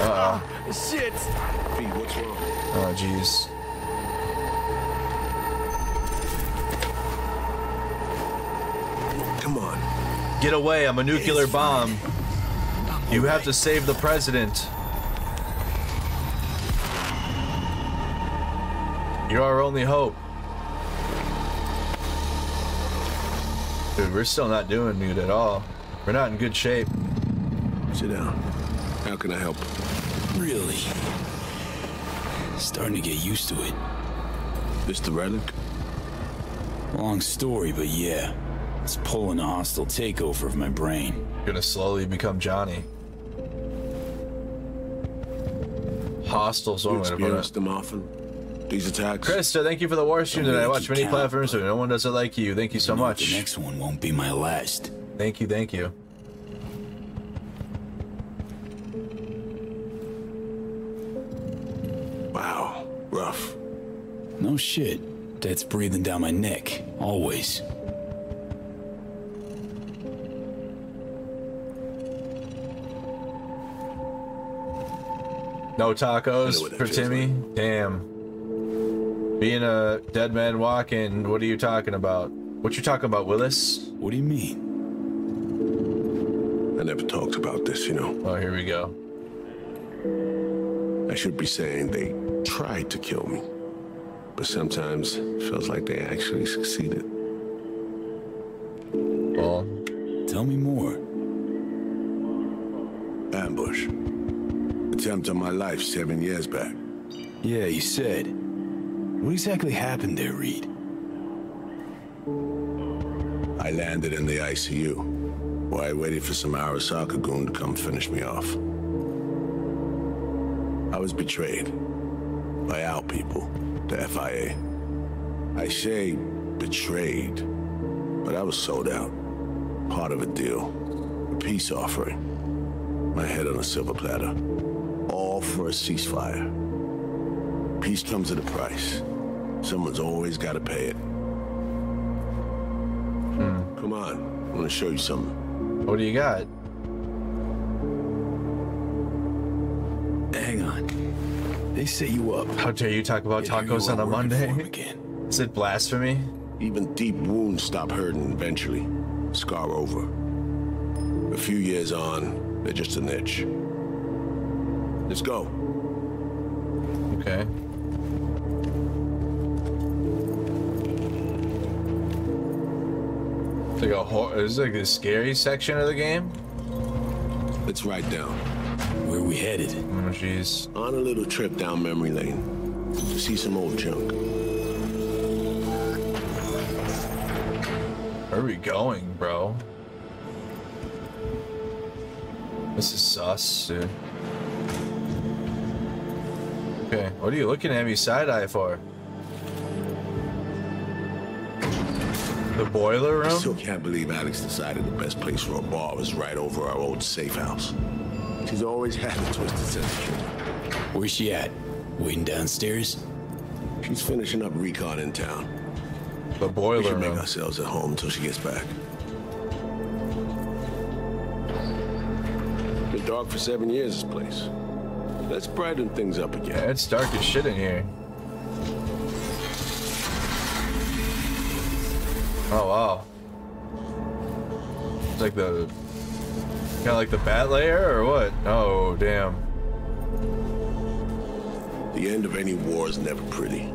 Uh oh. Shit! P, what's wrong? Oh, jeez. Get away, I'm a nuclear bomb. You have to save the president. You're our only hope. Dude, we're still not doing good at all. We're not in good shape. Sit down. How can I help? Really? Starting to get used to it. This the relic? Long story, but yeah. It's pulling a hostile takeover of my brain. Gonna slowly become Johnny. Hostiles You one way to put experienced it. them often? These attacks? Krista, thank you for the war stream I'm. I watch many count, platforms, but no one does it like you. Thank you so know much. The next one won't be my last. Thank you, thank you. Wow. Rough. No shit. That's breathing down my neck. Always. No tacos for Timmy? Damn. Being a dead man walking, what are you talking about? What you talking about, Willis? What do you mean? I never talked about this, you know. Oh, here we go. I should be saying they tried to kill me. But sometimes it feels like they actually succeeded. Well, Tell me more. Ambush. Attempt on my life seven years back. Yeah, you said. What exactly happened there, Reed? I landed in the ICU, while I waited for some Arasaka goon to come finish me off. I was betrayed by our people, the FIA. I say betrayed, but I was sold out. Part of a deal, a peace offering. My head on a silver platter, all for a ceasefire. Peace comes at a price. Someone's always got to pay it. Hmm. Come on, I want to show you something. what do you got? Hang on. They set you up. How dare you talk about Yet here you tacos on a working for 'em Monday? again. Is it blasphemy? Even deep wounds stop hurting eventually. Scar over. A few years on, they're just an itch. Let's go. Okay. It's like a hor- is like the scary section of the game? Let's ride down. Where we headed? Oh jeez. On a little trip down memory lane to see some old junk. Where are we going, bro? This is sus, dude. Okay, what are you looking at me side eye for? The boiler I room? still can't believe Alex decided the best place for a bar was right over our old safe house. She's always had a twisted sense of humor. Where's she at? Waiting downstairs? She's finishing up recon in town. The boiler We boiler should make ourselves at home until she gets back. Been dark for seven years, this place. Let's brighten things up again. Yeah, it's dark as shit in here. Oh wow. It's like the kind of like the bat layer or what? Oh damn. The end of any war is never pretty.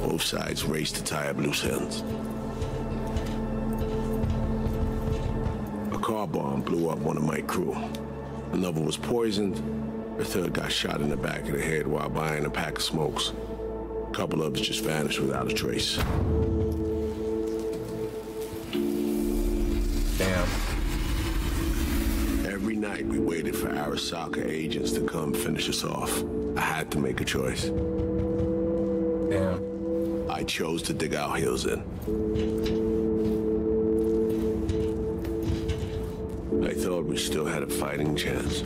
Both sides race to tie up loose ends. A car bomb blew up one of my crew. Another was poisoned. The third got shot in the back of the head while buying a pack of smokes. A couple of us just vanished without a trace. Damn. Every night we waited for Arasaka agents to come finish us off. I had to make a choice. Damn. I chose to dig our heels in. I thought we still had a fighting chance.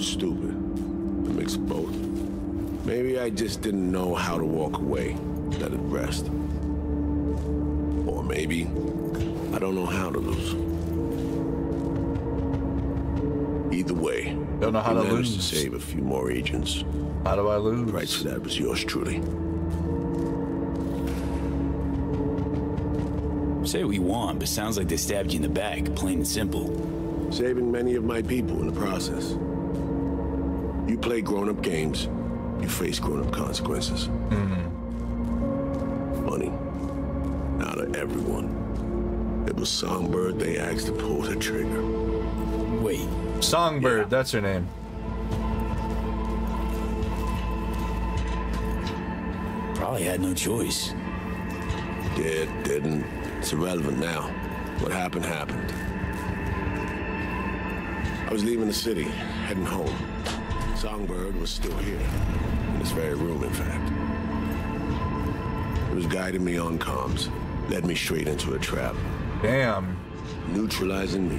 Was stupid. A mix of both. Maybe I just didn't know how to walk away, let it rest. Or maybe I don't know how to lose. Either way, Don't know how to managed lose. to save a few more agents. How do I lose? The rights for that was yours truly. Say what you want, but sounds like they stabbed you in the back, plain and simple. Saving many of my people in the process. Play grown-up games, you face grown-up consequences. Mm-hmm. Funny. Out of everyone, it was Songbird they asked to pull the trigger. Wait. Songbird, that's her name. Probably had no choice. Did, didn't. It's irrelevant now. What happened, happened. I was leaving the city, heading home. Songbird was still here. In this very room, in fact. It was guiding me on comms. Led me straight into a trap. Damn. Neutralizing me.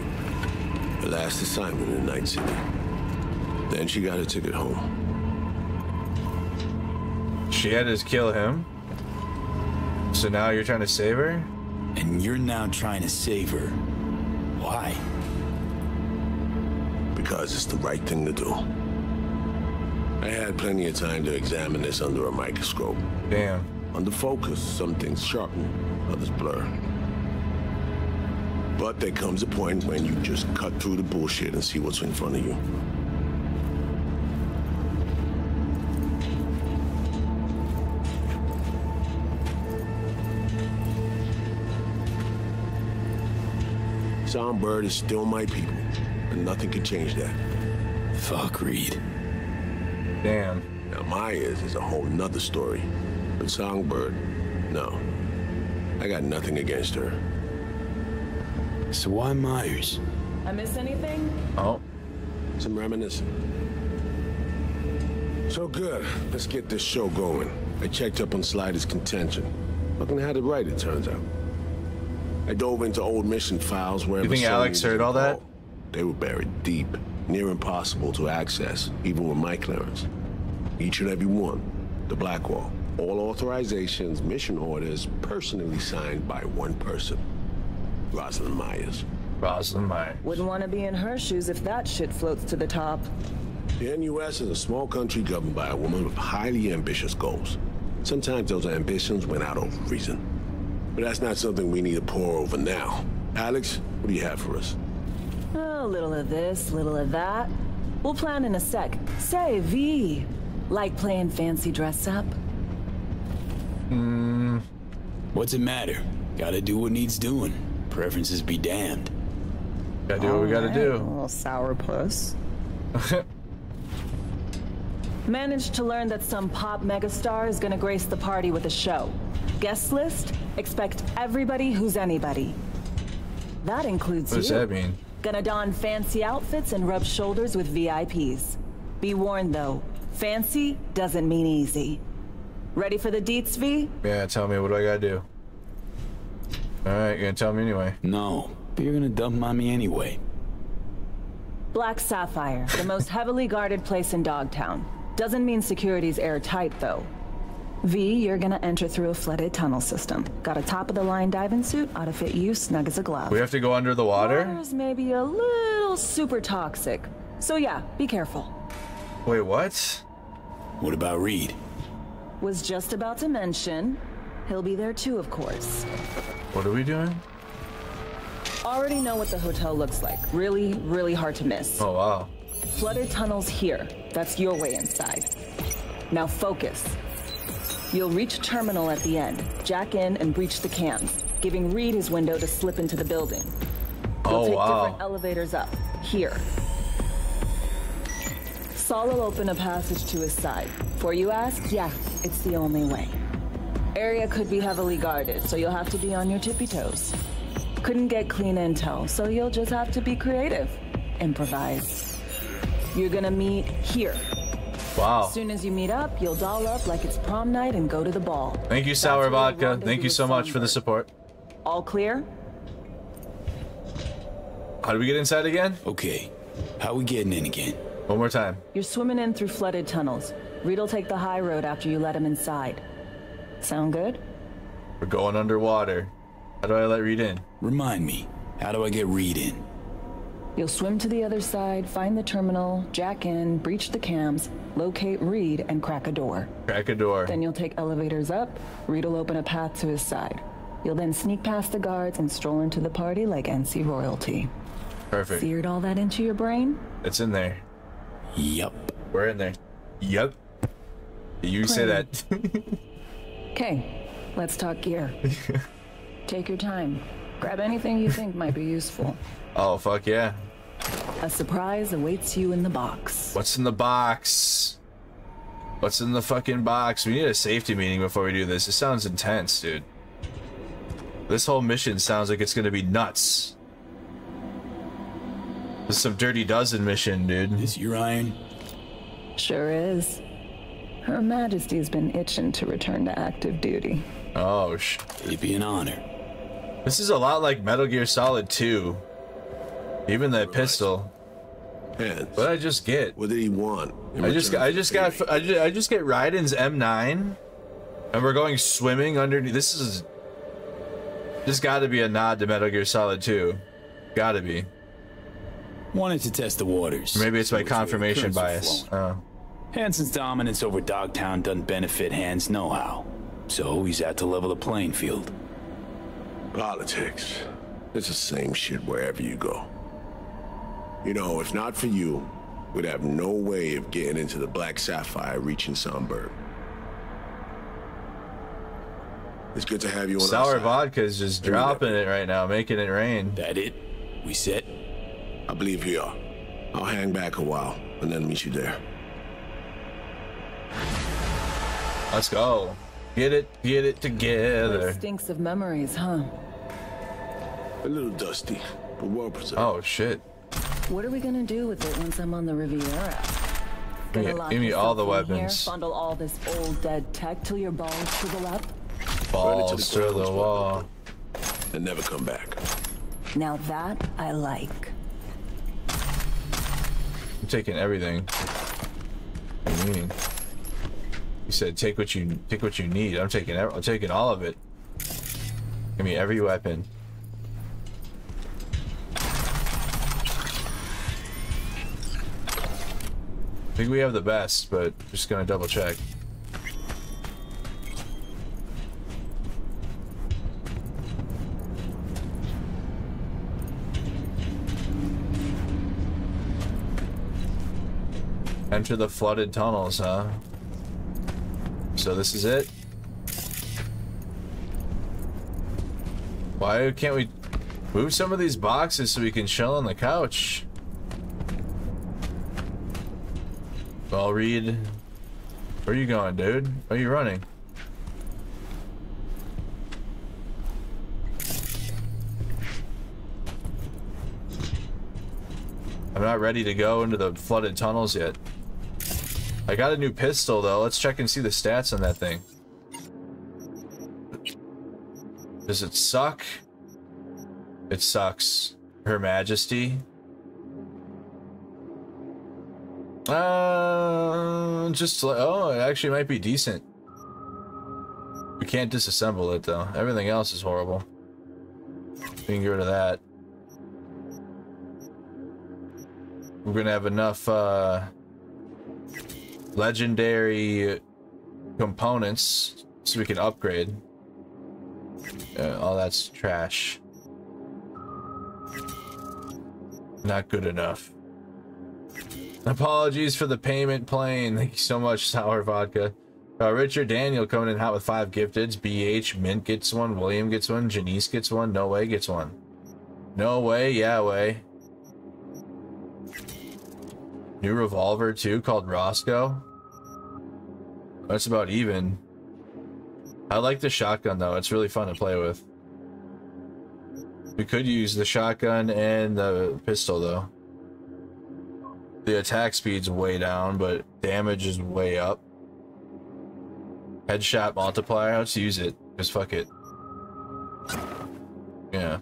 The last assignment in Night City. Then she got a ticket home. She had to kill him. So now you're trying to save her? And you're now trying to save her. Why? Because it's the right thing to do. I had plenty of time to examine this under a microscope. Damn. Under focus, some things sharpen, others blur. But there comes a point when you just cut through the bullshit and see what's in front of you. Songbird is still my people, and nothing can change that. Fuck Reed. Damn. Now Myers is a whole nother story. But Songbird, no. I got nothing against her. So why Myers? I miss anything? Oh. Some reminiscing. So good. Let's get this show going. I checked up on Slider's contention. Fucking had it right, it turns out. I dove into old mission files where. You think Alex heard all that? Oh, they were buried deep, near impossible to access, even with my clearance. Each and every one, the Blackwall. All authorizations, mission orders, personally signed by one person. Rosalind Myers. Rosalind Myers. Wouldn't want to be in her shoes if that shit floats to the top. The NUS is a small country governed by a woman with highly ambitious goals. Sometimes those ambitions went out of reason. But that's not something we need to pour over now. Alex, what do you have for us? A little of this, little of that. We'll plan in a sec. Say, V, like playing fancy dress up? Hmm. What's it matter? Gotta do what needs doing. Preferences be damned. Gotta do what we gotta Alright, do. Little sourpuss. Managed to learn that some pop megastar is gonna grace the party with a show. Guest list? Expect everybody who's anybody. That includes What does you. that mean? Gonna don fancy outfits and rub shoulders with VIPs. Be warned though, fancy doesn't mean easy. Ready for the deets, V? Yeah, tell me what do I gotta do? Alright, you're gonna tell me anyway. No, but you're gonna dump on me anyway. Black Sapphire, the most heavily guarded place in Dogtown. Doesn't mean security's airtight, though. V, you're gonna enter through a flooded tunnel system. Got a top-of-the-line diving suit, ought to fit you snug as a glove. We have to go under the water? Water's maybe a little super toxic. So yeah, be careful. Wait, what? What about Reed? Was just about to mention, he'll be there too, of course. What are we doing? Already know what the hotel looks like. Really, really hard to miss. Oh, wow. Flooded tunnels here. That's your way inside. Now focus. You'll reach terminal at the end, jack in and breach the cams, giving Reed his window to slip into the building. You'll Oh, take wow. different elevators up. Here. Saul will open a passage to his side. Before you ask, yeah, it's the only way. Area could be heavily guarded, so you'll have to be on your tippy toes. Couldn't get clean intel, so you'll just have to be creative. Improvise. You're gonna meet here. Wow. As soon as you meet up, you'll doll up like it's prom night and go to the ball. Thank you, Sour Vodka. Thank you so much for the support. All clear? How do we get inside again? Okay. How we getting in again? One more time. You're swimming in through flooded tunnels. Reed'll take the high road after you let him inside. Sound good? We're going underwater. How do I let Reed in? Remind me. How do I get Reed in? You'll swim to the other side, find the terminal, jack in, breach the cams, locate Reed, and crack a door. Crack a door. Then you'll take elevators up. Reed will open a path to his side. You'll then sneak past the guards and stroll into the party like NC royalty. Perfect. Seared all that into your brain? It's in there. Yup. We're in there. Yup. You say that. Okay, let's talk gear. Take your time. Grab anything you think might be useful. Oh, fuck yeah. A surprise awaits you in the box. What's in the box? What's in the fucking box? We need a safety meeting before we do this. This sounds intense, dude. This whole mission sounds like it's gonna be nuts. This is some Dirty Dozen mission, dude. Is your iron? Sure is. Her Majesty's been itching to return to active duty. Oh, sh. It'd be an honor. This is a lot like Metal Gear Solid 2. Even that pistol. Hands. What I just get? What did he want? I just I just got Theory? I just, I just get Raiden's M9 and we're going swimming underneath this is this got to be a nod to Metal Gear Solid 2. Got to be. Wanted to test the waters. Maybe it's my See which way confirmation currents bias. flowing. Uh. Oh. Hansen's dominance over Dogtown doesn't benefit Hans know-how. So he's out to level the playing field. Politics. It's the same shit wherever you go. You know, if not for you, we'd have no way of getting into the Black Sapphire reaching Songbird. It's good to have you on our Sour side. vodka is just dropping it right now, making it rain. That it? We set? I believe we are. I'll hang back a while and then meet you there. Let's go. Get it, get it together. Stinks of memories, huh? A little dusty, but well preserved. Oh shit. What are we gonna do with it once I'm on the Riviera? Gonna lock give me all the weapons. Here, bundle all this old dead tech till your balls shrivel up. Balls to the wall. And never come back. Now that I like. I'm taking everything. What do you mean? You said take what you take what you need. I'm taking I'm taking all of it. Give me every weapon. I think we have the best, but just gonna double check. Enter the flooded tunnels, huh? So this is it? Why can't we move some of these boxes so we can chill on the couch? Well, Reed, where are you going, dude? Are you running? I'm not ready to go into the flooded tunnels yet. I got a new pistol though. Let's check and see the stats on that thing. Does it suck? It sucks. Her Majesty. Uh, just like, oh, it actually might be decent. We can't disassemble it though. Everything else is horrible. We can get rid of that. We're gonna have enough uh, legendary components so we can upgrade. Uh, all that's trash. Not good enough. Apologies for the payment plane. Thank you so much, Sour Vodka. Uh, Richard Daniel coming in hot with five gifteds. BH, Mint gets one. William gets one. Janice gets one. No way gets one. No way, yeah way. New revolver too, called Roscoe. That's about even. I like the shotgun though. It's really fun to play with. We could use the shotgun and the pistol though. The attack speed's way down, but damage is way up. Headshot multiplier, let's use it. Just fuck it. Yeah.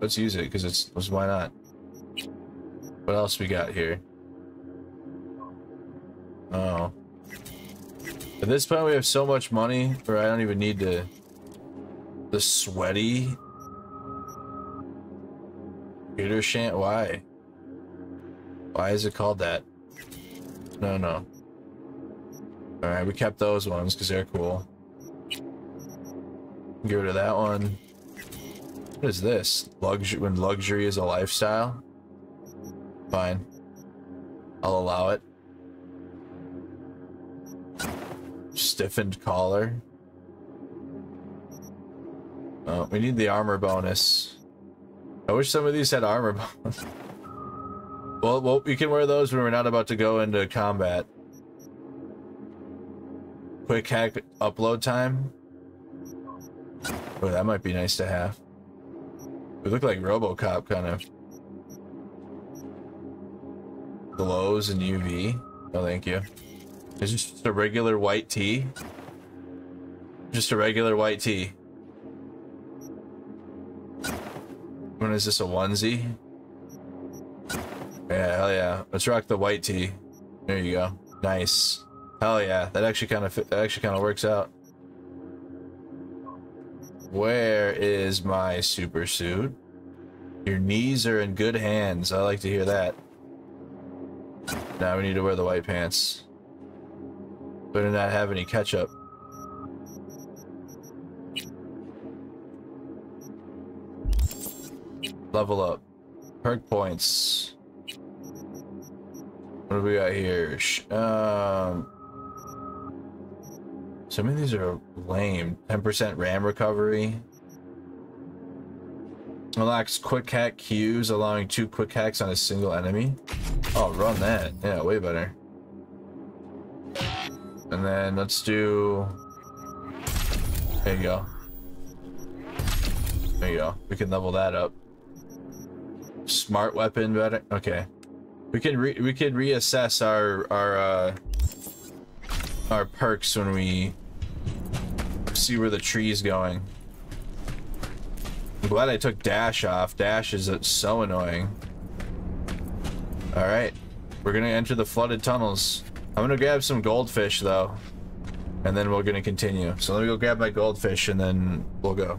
Let's use it, because it's, why not? What else we got here? Oh. At this point, we have so much money where I don't even need to... The sweaty... Peter Shant? Why? Why is it called that? No, no. Alright, we kept those ones because they're cool. Get rid of that one. What is this? Luxury when luxury is a lifestyle? Fine. I'll allow it. Stiffened collar. Oh, we need the armor bonus. I wish some of these had armor bonus. well, well, we can wear those when we're not about to go into combat. Quick hack upload time. Oh, that might be nice to have. We look like Robocop, kind of. Glows and UV. Oh, thank you. Is this just a regular white tee? Just a regular white tee. When is this a onesie? Yeah, hell yeah. Let's rock the white tee. There you go. Nice. Hell yeah. That actually kind of that actually kind of works out. Where is my super suit? Your knees are in good hands. I like to hear that. Now we need to wear the white pants. Better not have any ketchup. Level up. Perk points. What do we got here? Um, some of these are lame. 10% RAM recovery. Unlocks quick hack Qs, allowing two quick hacks on a single enemy. Oh, run that. Yeah, way better. And then let's do... There you go. There you go. We can level that up. Smart weapon better. Okay. We can re we can reassess our our uh our perks when we see where the tree's going. I'm glad I took dash off. Dash is so annoying. Alright. We're gonna enter the flooded tunnels. I'm gonna grab some goldfish though. And then we're gonna continue. So let me go grab my goldfish and then we'll go.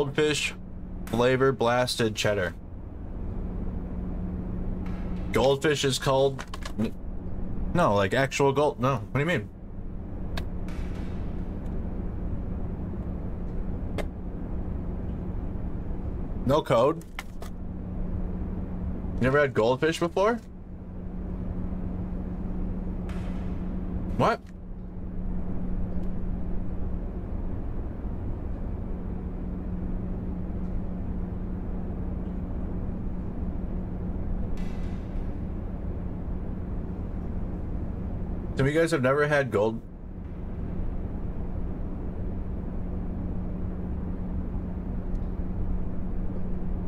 Goldfish flavor blasted cheddar. Goldfish is called No, like actual gold. No, what do you mean? No code? Never had goldfish before? What? Some of you guys have never had gold?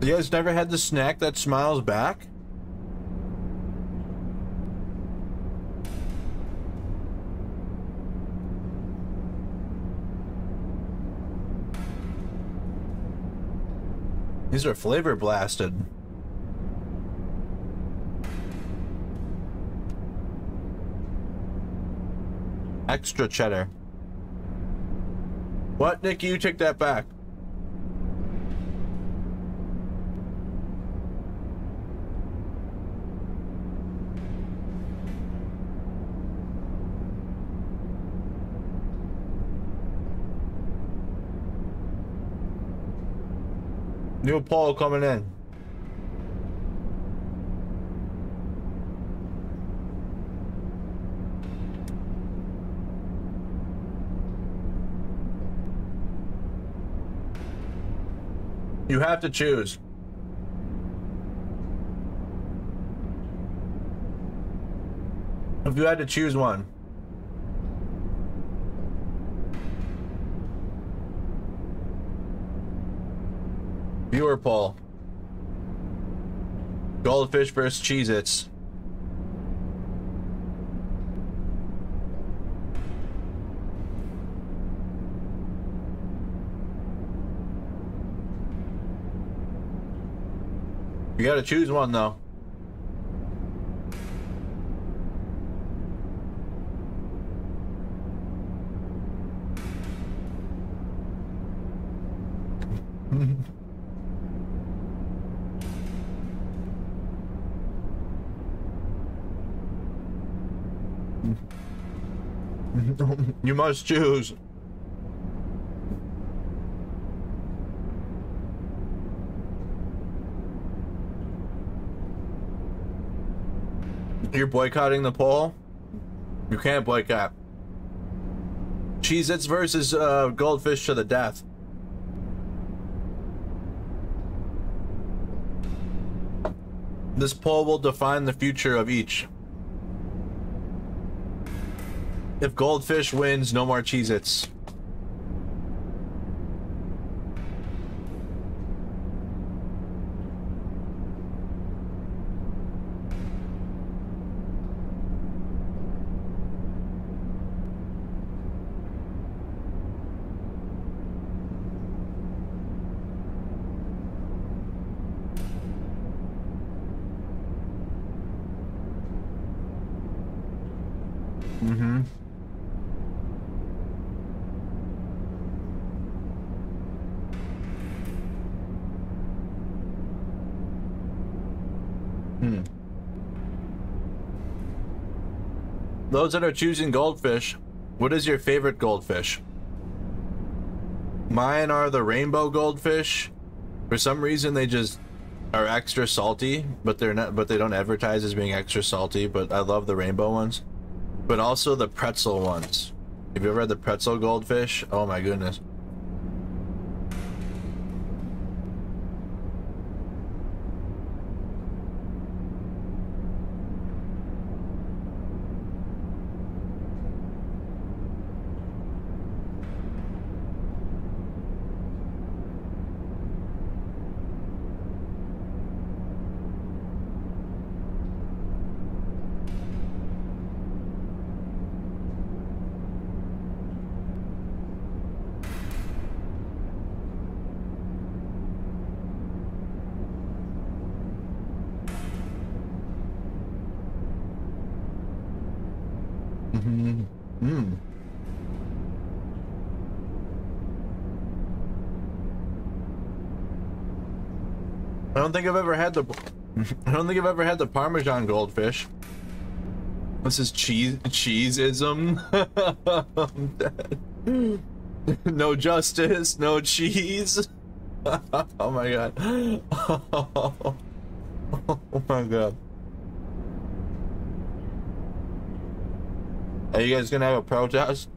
You guys never had the snack that smiles back? These are flavor blasted. Extra cheddar. What, Nikki? You take that back. New Paul coming in. You have to choose. If you had to choose one. Viewer poll. Goldfish versus Cheez-Its. You gotta choose one though. you must choose. You're boycotting the poll? You can't boycott. Cheez-Its versus uh, Goldfish to the death. This poll will define the future of each. If Goldfish wins, no more Cheez-Its. Mm-hmm. Hmm. Those that are choosing goldfish, what is your favorite goldfish? Mine are the rainbow goldfish. For some reason, they just are extra salty, but they're not. But they don't advertise as being extra salty. But I love the rainbow ones. But also the pretzel ones. Have you ever had the pretzel goldfish? Oh my goodness. Mm-hmm. Mm. I don't think I've ever had the I don't think I've ever had the Parmesan goldfish. This is cheese cheeseism? No justice, no cheese. oh my god. oh my god. Are you guys gonna have a protest?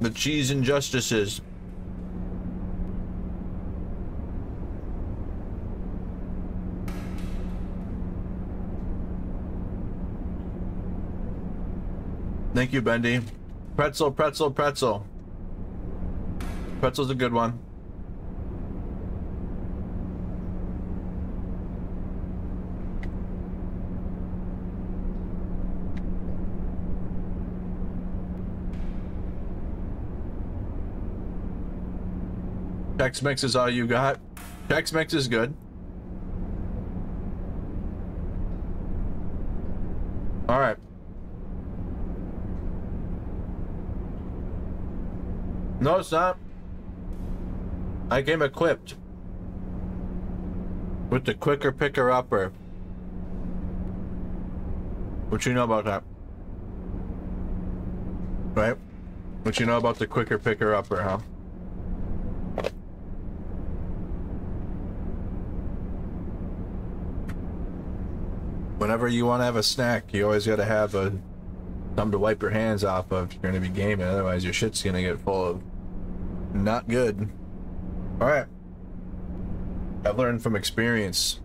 The cheese injustices. Thank you, Bendy. Pretzel, pretzel, pretzel. Pretzel's a good one. Tex Mix is all you got. Tex Mix is good. All right. No, it's not. I came equipped with the quicker picker upper. What you know about that? Right? What you know about the quicker picker upper, huh? Whenever you want to have a snack, you always got to have a something to wipe your hands off of. If you're going to be gaming, otherwise your shit's going to get full of not good. All right. I've learned from experience.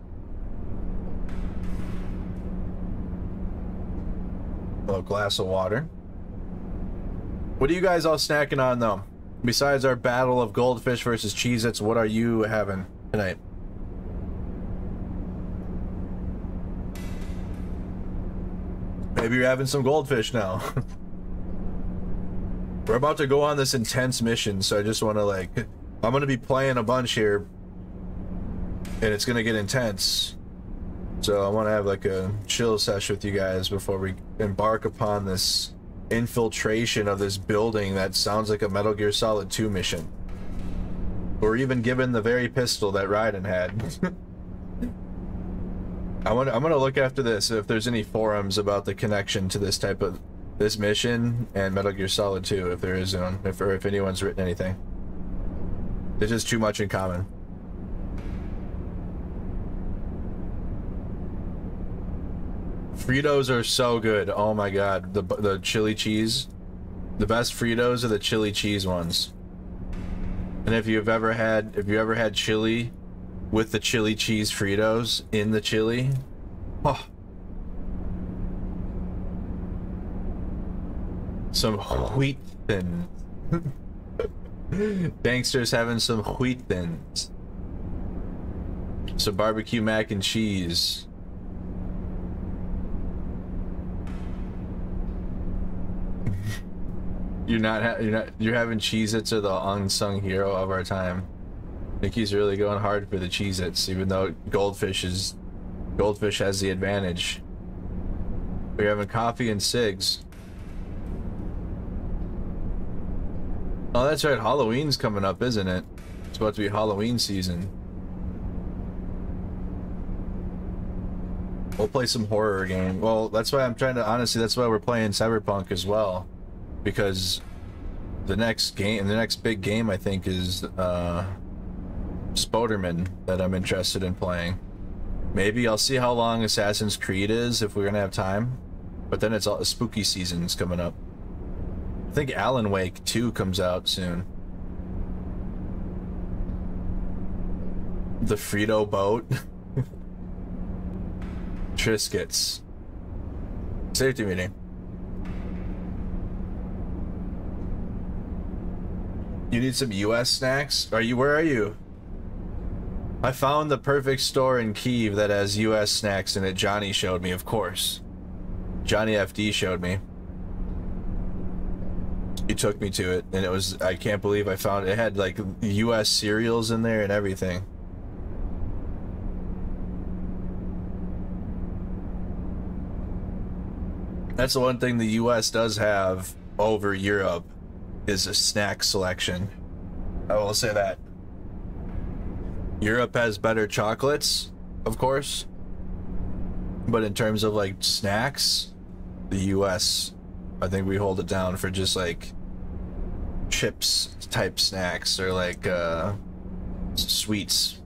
A little glass of water. What are you guys all snacking on though? Besides our battle of goldfish versus Cheez-Its, what are you having tonight? Maybe you're having some goldfish now. We're about to go on this intense mission, so I just want to like... I'm going to be playing a bunch here. And it's going to get intense. So I want to have like a chill session with you guys before we embark upon this infiltration of this building that sounds like a Metal Gear Solid 2 mission. Or even given the very pistol that Raiden had. I want, I'm gonna look after this if there's any forums about the connection to this type of this mission and Metal Gear Solid 2 if there is one, if or if anyone's written anything. There's just too much in common. Fritos are so good. Oh my god, the the chili cheese. The best Fritos are the chili cheese ones. And if you've ever had if you ever had chili with the chili cheese Fritos in the chili. Oh. Some wheat thins. Bankster's having some wheat thins. Some barbecue mac and cheese. you're not you're not you're having Cheez-Its are the unsung hero of our time. Nikki's really going hard for the Cheez-Its, even though Goldfish is... Goldfish has the advantage. We're having coffee and cigs. Oh, that's right. Halloween's coming up, isn't it? It's about to be Halloween season. We'll play some horror game. Well, that's why I'm trying to... Honestly, that's why we're playing Cyberpunk as well. Because the next game, the next big game, I think, is... Uh, Spoderman that I'm interested in playing. Maybe I'll see how long Assassin's Creed is if we're gonna have time. But then it's all spooky season's coming up. I think Alan Wake 2 comes out soon. The Frito boat. Triscuits. Safety meeting. You need some US snacks? Are you where are you? I found the perfect store in Kiev that has US snacks in it. Johnny showed me, of course. Johnny FD showed me. He took me to it, and it was, I can't believe I found it. It had like US cereals in there and everything. That's the one thing the US does have over Europe is a snack selection. I will say that. Europe has better chocolates, of course. But in terms of like snacks, the US, I think we hold it down for just like chips type snacks or like uh sweets.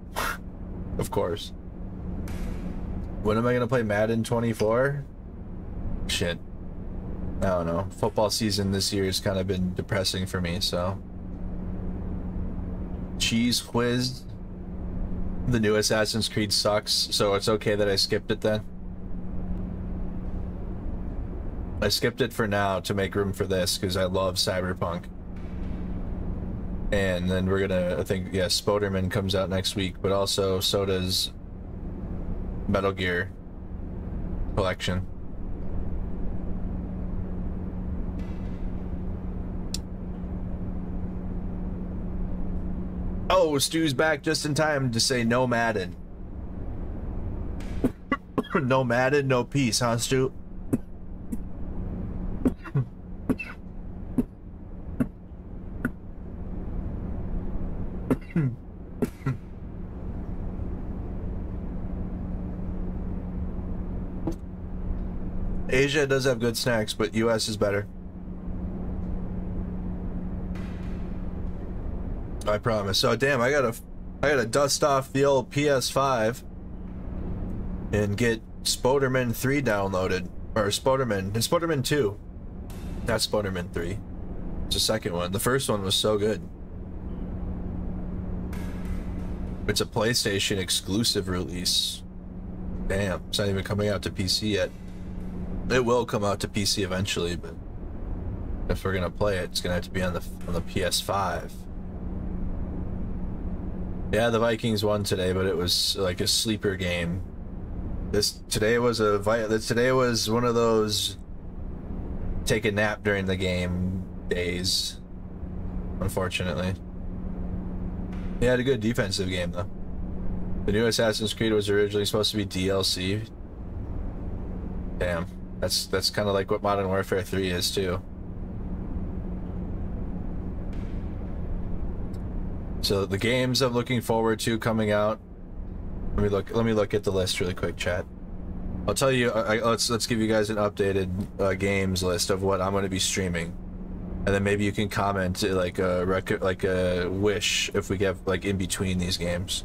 of course. When am I gonna play Madden 24? Shit. I don't know. Football season this year has kind of been depressing for me, so. Cheese Quiz. The new Assassin's Creed sucks, so it's okay that I skipped it then. I skipped it for now to make room for this because I love Cyberpunk. And then we're gonna, I think, yeah, Spoderman comes out next week, but also so does Metal Gear collection. Oh, Stu's back just in time to say no Madden. no Madden, no peace, huh, Stu? Asia does have good snacks, but US is better. I promise. So damn, I gotta, I gotta dust off the old PS5 and get Spoderman 3 downloaded, or Spoderman, it's Spoderman 2, not Spoderman 3. It's the second one. The first one was so good. It's a PlayStation exclusive release. Damn, it's not even coming out to PC yet. It will come out to PC eventually, but if we're gonna play it, it's gonna have to be on the on the PS5. Yeah, the Vikings won today, but it was like a sleeper game. This today was a today was one of those take a nap during the game days. Unfortunately. He had a good defensive game though. The new Assassin's Creed was originally supposed to be DLC. Damn. That's that's kind of like what Modern Warfare 3 is too. So the games I'm looking forward to coming out. Let me look. Let me look at the list really quick, chat. I'll tell you. I, let's let's give you guys an updated uh, games list of what I'm going to be streaming, and then maybe you can comment uh, like a rec like a wish if we get like in between these games.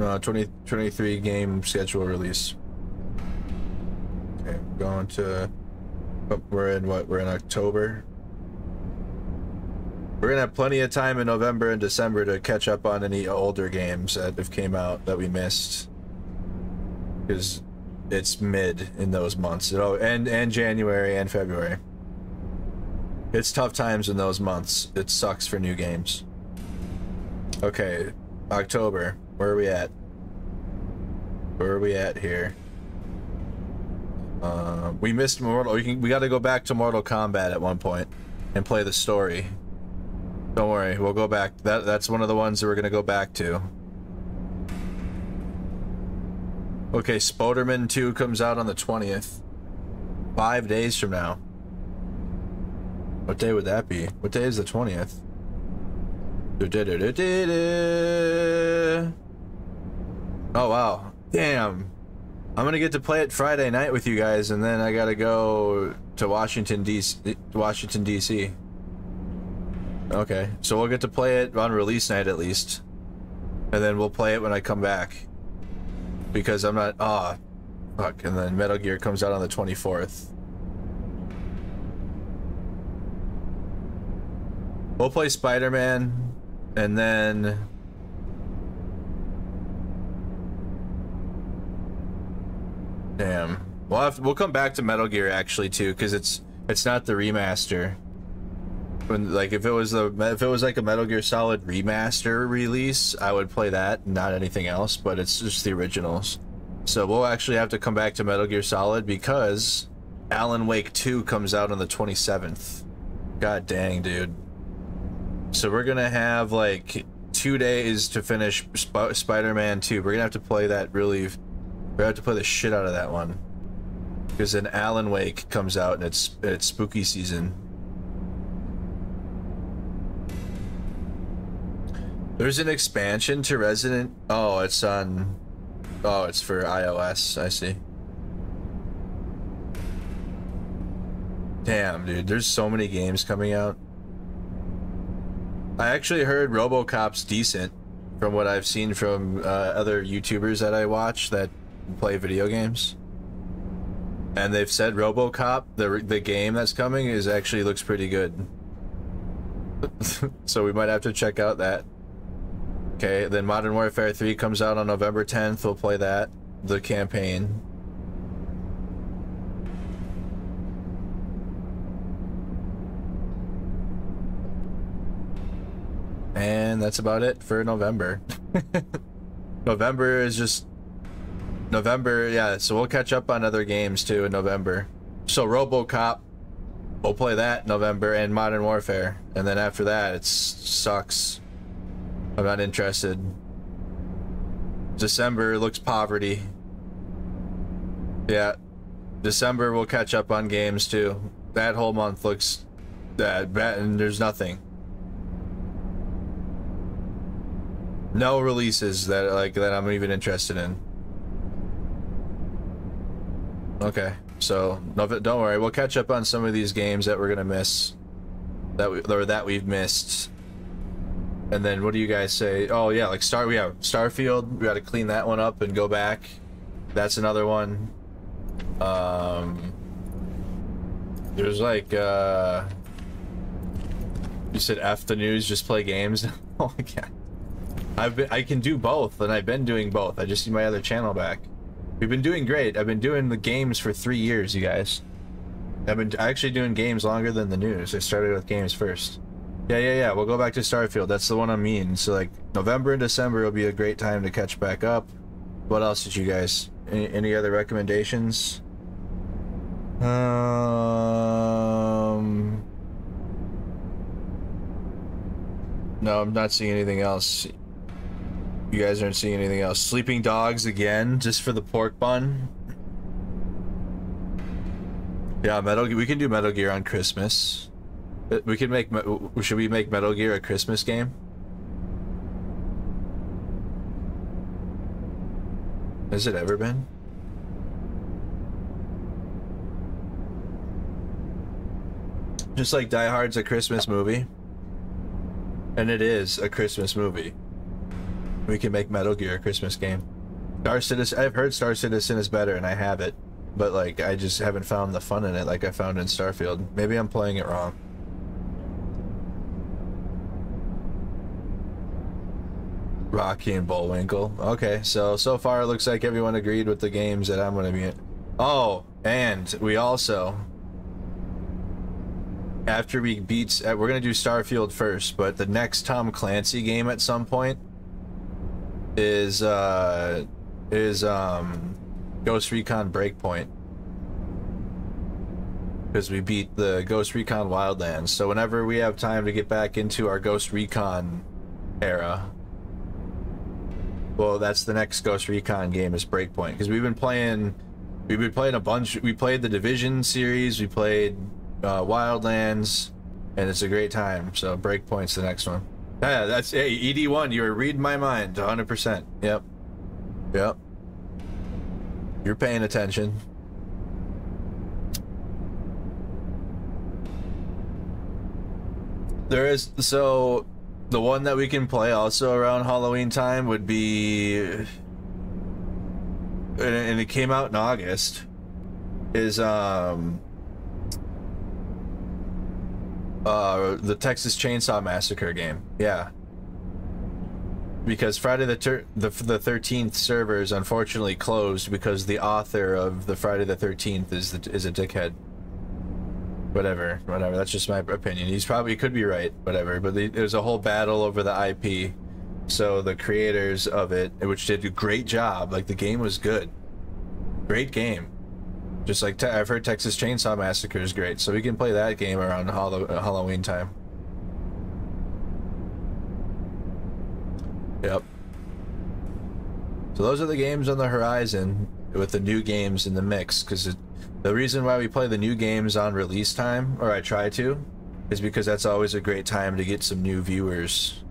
Uh, 2023 game schedule release. Okay, going to. Oh, we're in what? We're in October. We're gonna have plenty of time in November and December to catch up on any older games that have came out that we missed. Because it's mid in those months. Oh, and and January and February. It's tough times in those months. It sucks for new games. Okay, October. Where are we at? Where are we at here? Uh, we missed Mortal. We, can, we got to go back to Mortal Kombat at one point and play the story. Don't worry, we'll go back. That That's one of the ones that we're going to go back to. Okay, Spoderman 2 comes out on the 20th. Five days from now. What day would that be? What day is the 20th? Oh, wow. Damn. I'm gonna get to play it Friday night with you guys, and then I gotta go to Washington, D.C. Washington, D.C. Okay, so we'll get to play it on release night at least. And then we'll play it when I come back. Because I'm not... Ah, oh, fuck. And then Metal Gear comes out on the 24th. We'll play Spider-Man, and then... Damn. We'll have we'll come back to Metal Gear actually too, because it's it's not the remaster when like if it was the if it was like a Metal Gear Solid remaster release, I would play that, not anything else. But it's just the originals. So we'll actually have to come back to Metal Gear Solid because Alan Wake 2 comes out on the 27th. God dang, dude. So we're gonna have like two days to finish Sp Spider-Man 2. We're gonna have to play that really. Gonna have to play the shit out of that one. Because then Alan Wake comes out and it's it's spooky season. There's an expansion to Resident. Oh, it's on. Oh, it's for iOS. I see. Damn, dude. There's so many games coming out. I actually heard RoboCop's decent from what I've seen from uh, other YouTubers that I watch that play video games. And they've said RoboCop, the the game that's coming, is actually looks pretty good. so we might have to check out that. Okay, then Modern Warfare 3 comes out on November 10th. We'll play that, the campaign. And that's about it for November. November is just November, yeah, so we'll catch up on other games too in November. So RoboCop, we'll play that November and Modern Warfare. And then after that, it sucks. I'm not interested. December looks poverty. Yeah. December we'll catch up on games too. That whole month looks bad, bad and there's nothing. No releases that like that I'm even interested in. Okay, so no, don't worry. We'll catch up on some of these games that we're gonna miss, that we or that we've missed. And then what do you guys say? Oh yeah, like Star. We have Starfield. We got to clean that one up and go back. That's another one. Um, there's like uh, you said F the news. Just play games. oh my god. I've been, I can do both, and I've been doing both. I just need my other channel back. We've been doing great. I've been doing the games for three years, you guys. I've been actually doing games longer than the news. I started with games first. Yeah, yeah, yeah. We'll go back to Starfield. That's the one I mean. So like November and December will be a great time to catch back up. What else did you guys? Any, any other recommendations? Um. No, I'm not seeing anything else. You guys aren't seeing anything else. Sleeping Dogs again, just for the pork bun. Yeah, Metal. We can do Metal Gear on Christmas. Uh, we can make. Should we make Metal Gear a Christmas game? Has it ever been? Just like Die Hard's a Christmas movie. And it is a Christmas movie. We can make Metal Gear a Christmas game. Star Citizen, I've heard Star Citizen is better and I have it. But like, I just haven't found the fun in it like I found in Starfield. Maybe I'm playing it wrong. Rocky and Bullwinkle. Okay, so, so far it looks like everyone agreed with the games that I'm gonna be in. Oh, and we also, after we beat, uh, we're gonna do Starfield first, but the next Tom Clancy game at some point is uh is um Ghost Recon Breakpoint because we beat the Ghost Recon Wildlands. So whenever we have time to get back into our Ghost Recon era, well, that's the next Ghost Recon game is Breakpoint because we've been playing, we've been playing a bunch. We played the Division series, we played uh, Wildlands, and it's a great time. So Breakpoint's the next one. Yeah, that's hey ED1. You were reading my mind, 100. percent Yep. Yep. You're paying attention. There is so the one that we can play also around Halloween time would be and, it came out in August is um uh, the Texas Chainsaw Massacre game. Yeah. Because Friday the ter- the the Thirteenth servers unfortunately closed because the author of the Friday the Thirteenth is the, is a dickhead. Whatever, whatever. That's just my opinion. He's probably could be right. Whatever. But the, there's a whole battle over the IP. So the creators of it, which did a great job, like the game was good, great game just like I've heard Texas Chainsaw Massacre is great, so we can play that game around uh, Halloween time. Yep. So those are the games on the horizon with the new games in the mix. Because the reason why we play the new games on release time, or I try to, is because that's always a great time to get some new viewers.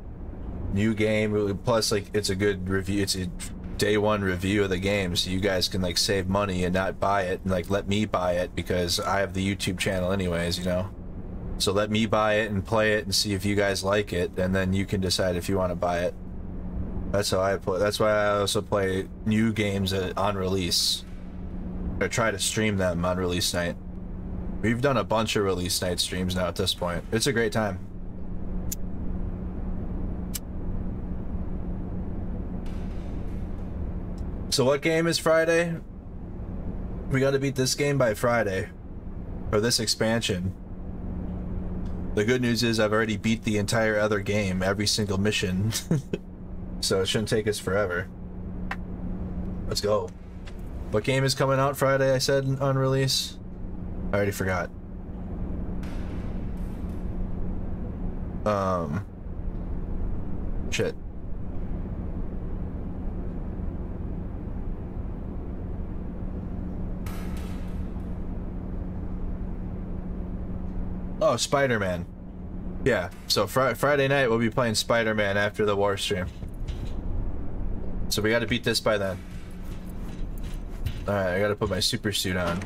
New game, plus like it's a good review. It's a day one review of the game so you guys can like save money and not buy it and like let me buy it because I have the YouTube channel anyways, you know. So let me buy it and play it and see if you guys like it and then you can decide if you want to buy it. That's how I play. That's why I also play new games uh, on release. Or try to stream them on release night. We've done a bunch of release night streams now at this point. It's a great time. So what game is Friday? We got to beat this game by Friday. Or this expansion. The good news is I've already beat the entire other game, every single mission. so it shouldn't take us forever. Let's go. What game is coming out Friday, I said, on release? I already forgot. Um... Shit. Oh, Spider-Man. Yeah, so fr Friday night we'll be playing Spider-Man after the war stream. So we gotta beat this by then. Alright, I gotta put my super suit on.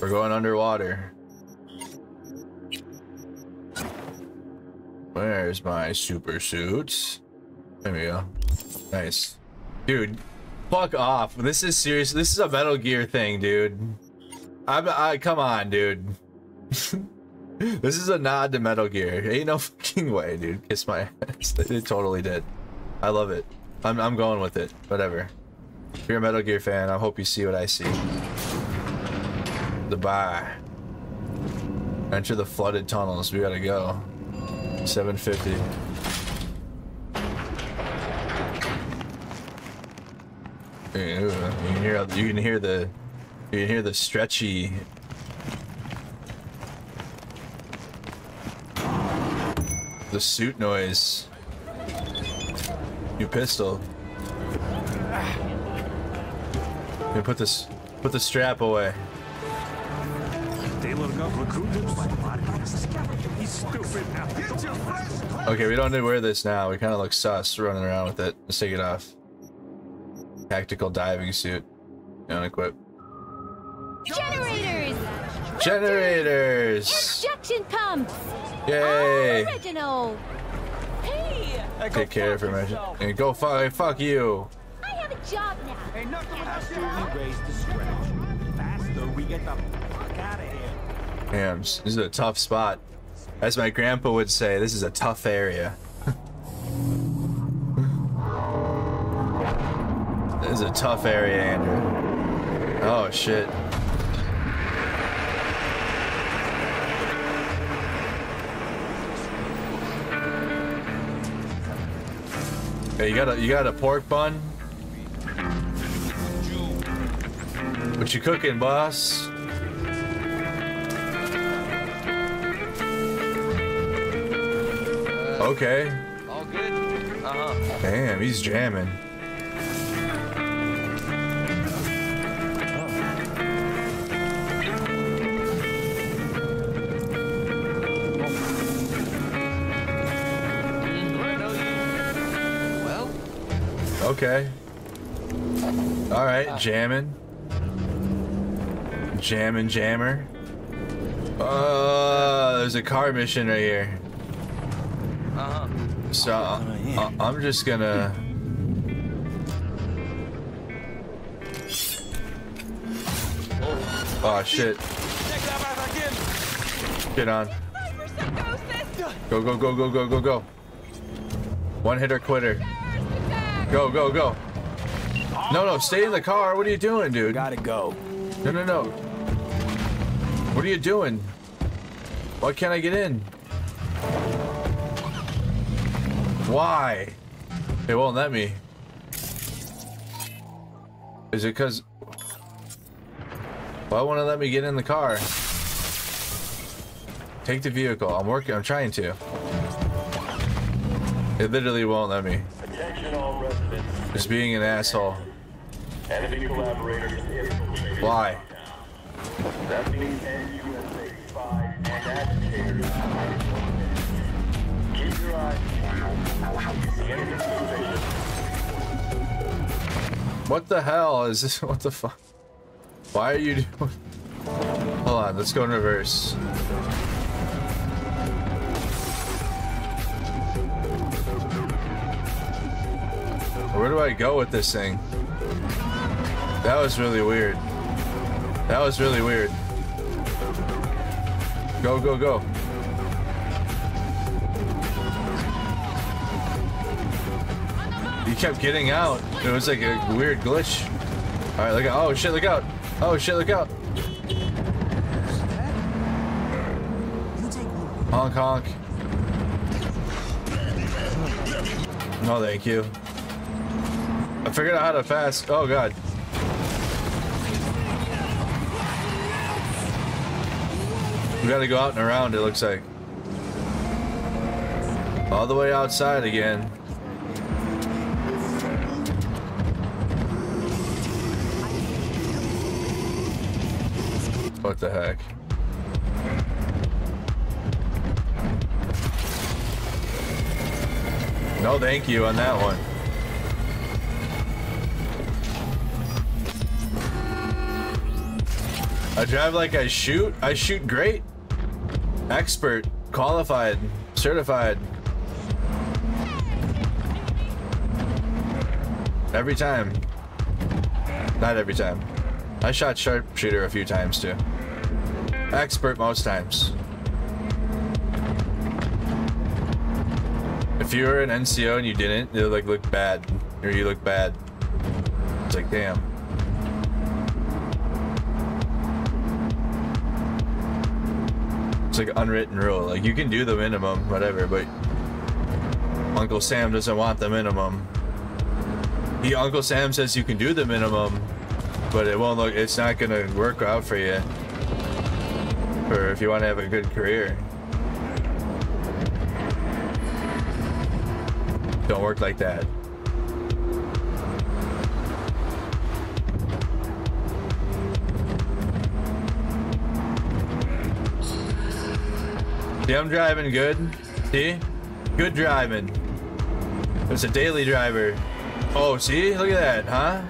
We're going underwater. Where's my super suit? There we go. Nice. Dude, fuck off. This is serious. This is a Metal Gear thing, dude. I'm, I, come on, dude. this is a nod to Metal Gear. Ain't no fucking way, dude. Kiss my ass. It totally did. I love it. I'm, I'm going with it. Whatever. If you're a Metal Gear fan, I hope you see what I see. The bar. Enter the flooded tunnels. We gotta go. 750. You can hear you can hear the you can hear the stretchy the suit noise. New pistol. Put this put the strap away. They look up recruiters. He's stupid now. Get your fresh Okay, we don't need to wear this now. We kind of look sus running around with it. Let's take it off. Tactical diving suit. Unequip. Generators! Generators! Injection pumps! Yay! Original! Hey! Take care of him. And go fuck, fuck you. I have a job now. Hey, Knuckle, faster we raise the scratch. Faster we get the fuck out of here. Damn, this is a tough spot. As my grandpa would say, this is a tough area. this is a tough area, Andrew. Oh, shit. Hey, you got a you got a pork bun? What you cooking, boss? Okay. All good? Uh-huh. Damn, he's jamming. Well, Okay. All right, jamming. Jamming, jammer. Uh, there's a car mission right here. uh-huh. So uh, I'm just gonna. Oh shit! Get on. Go go go go go go go. One hitter quitter. Go go go. No no, stay in the car. What are you doing, dude? Gotta go. No no no. What are you doing? Why can't I get in? Why? It won't let me. Is it because... Why won't it let me get in the car? Take the vehicle. I'm working. I'm trying to. It literally won't let me. Attention all residents. Just being an asshole. Enemy collaborators. Why? What the hell is this? What the fuck? Why are you doing? Hold on, let's go in reverse. Where do I go with this thing? That was really weird. That was really weird. Go, go, go. You kept getting out. It was like a weird glitch. All right, look out. Oh, shit, look out. Oh, shit, look out. Honk, honk. No, thank you. I figured out how to fast. Oh, God. We gotta go out and around, it looks like. All the way outside again. What the heck? No thank you on that one. I drive like I shoot. I shoot great. Expert, qualified, certified. Every time. Not every time. I shot sharpshooter a few times too. Expert most times. If you were an NCO and you didn't, would like look bad. Or you look bad. It's like damn. Like unwritten rule. Like you can do the minimum, whatever, but Uncle Sam doesn't want the minimum. He Uncle Sam says you can do the minimum, but it won't look it's not gonna work out for you. For if you want to have a good career. Don't work like that. See, I'm driving good. See? Good driving. It's a daily driver. Oh, see? Look at that, huh?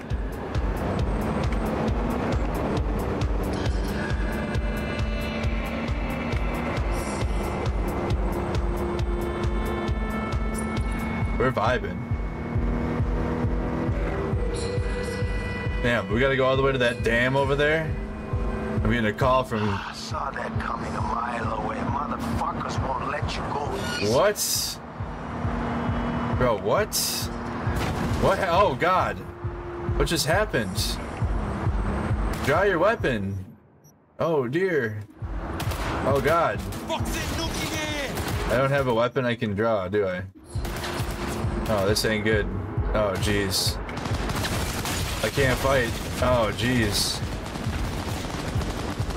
We're vibing. Damn, we gotta go all the way to that dam over there? I'm getting a call from... Saw that coming a mile away. Motherfuckers won't let you go easy. What? Bro, what? What? Oh, God. What just happened? Draw your weapon. Oh, dear. Oh, God. I don't have a weapon I can draw, do I? Oh, this ain't good. Oh, jeez. I can't fight. Oh, jeez.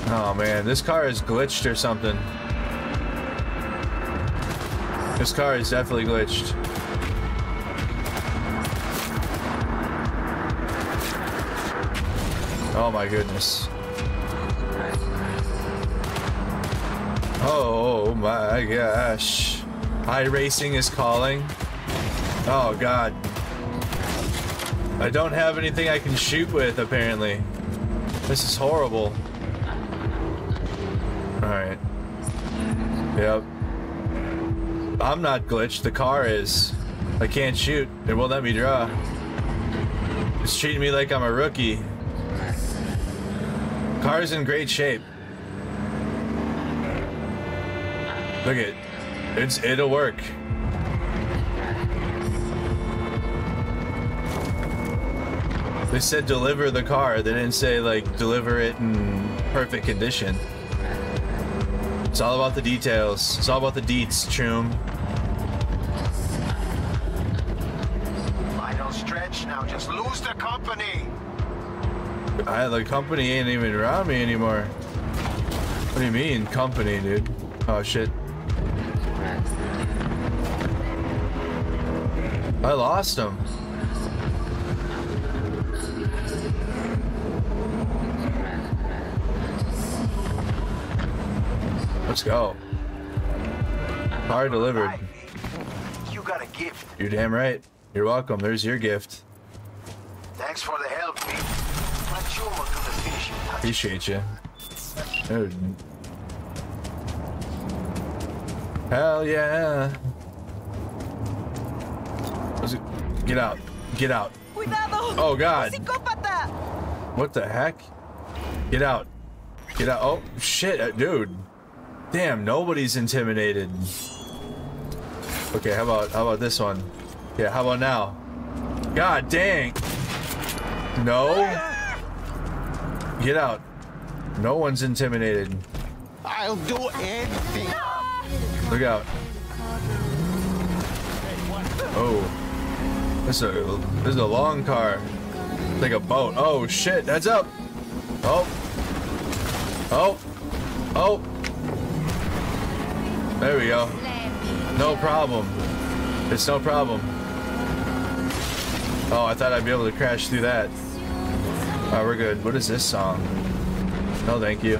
Oh, man. This car is glitched or something. This car is definitely glitched. Oh my goodness. Oh, oh my gosh. iRacing is calling. Oh god. I don't have anything I can shoot with apparently. This is horrible. Alright. Yep. I'm not glitched, the car is. I can't shoot. It won't let me draw. It's treating me like I'm a rookie. Car's in great shape. Look at it's it'll work. They said deliver the car. They didn't say like deliver it in perfect condition. It's all about the details. It's all about the deets, Choom. Final stretch now. Just lose the company. I, the company ain't even around me anymore. What do you mean, company, dude? Oh, shit. I lost him. Let's go. Car delivered. You got a gift. You're damn right. You're welcome. There's your gift. Thanks Thanks for the help, Pete. Let the. Appreciate you. Dude. Hell yeah. Let's Get out. Get out. Cuidado! Oh god. What the heck? Get out. Get out. Oh shit, uh, dude. Damn, nobody's intimidated. Okay, how about how about this one? Yeah, how about now? God dang. No. Get out. No one's intimidated. I'll do anything. Look out. Oh. This is a this is a long car. Like a boat. Oh shit, heads up. Oh. Oh. Oh. There we go. No problem. It's no problem. Oh, I thought I'd be able to crash through that. Alright, we're good. What is this song? No, thank you.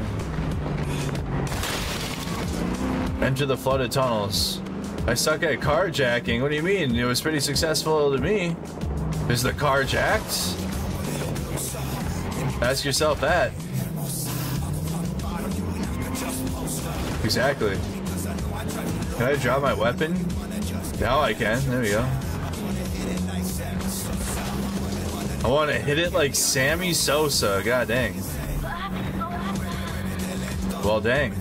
Enter the flooded tunnels. I suck at carjacking. What do you mean? It was pretty successful to me. Is the car jacked? Ask yourself that. Exactly. Can I drop my weapon? Now I can. There we go. I want to hit it like Sammy Sosa. God dang. Well, dang.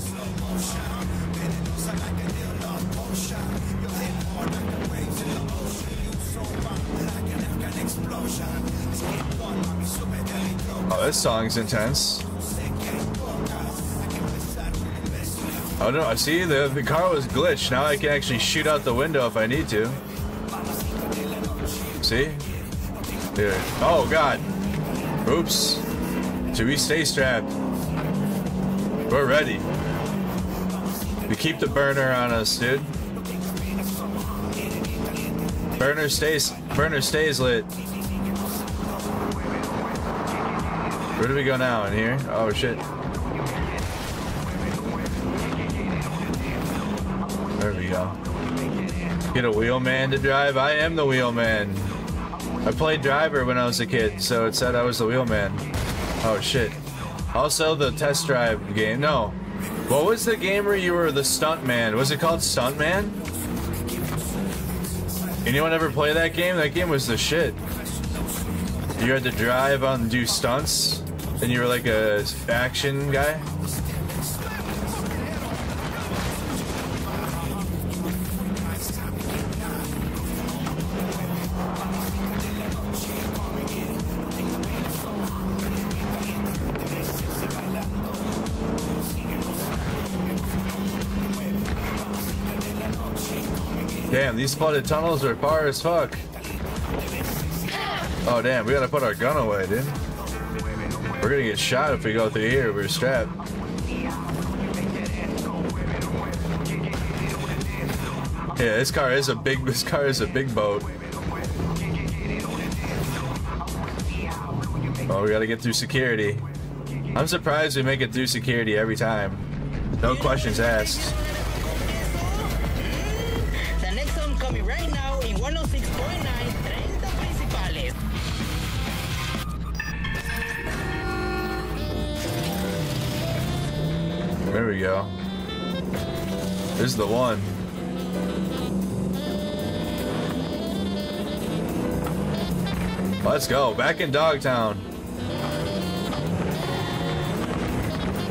Oh, this song's intense. Oh no, I see the, the car was glitched. Now I can actually shoot out the window if I need to. See? Dude. Oh god. Oops. Do we stay strapped? We're ready. We keep the burner on us, dude. Burner stays burner stays lit. Where do we go now? In here? Oh shit. Get a wheelman to drive. I am the wheelman. I played driver when I was a kid, so it said I was the wheelman. Oh shit. Also the test drive game. No. What was the game where you were the stuntman? Was it called Stuntman? Anyone ever play that game? That game was the shit. You had to drive on do stunts, and you were like a action guy. These flooded tunnels are far as fuck. Oh damn, we gotta put our gun away, dude. We're gonna get shot if we go through here. We're strapped. Yeah, this car is a big. This car is a big boat. Oh, we gotta get through security. I'm surprised we make it through security every time. No questions asked. We go. This is the one. Let's go. Back in Dogtown.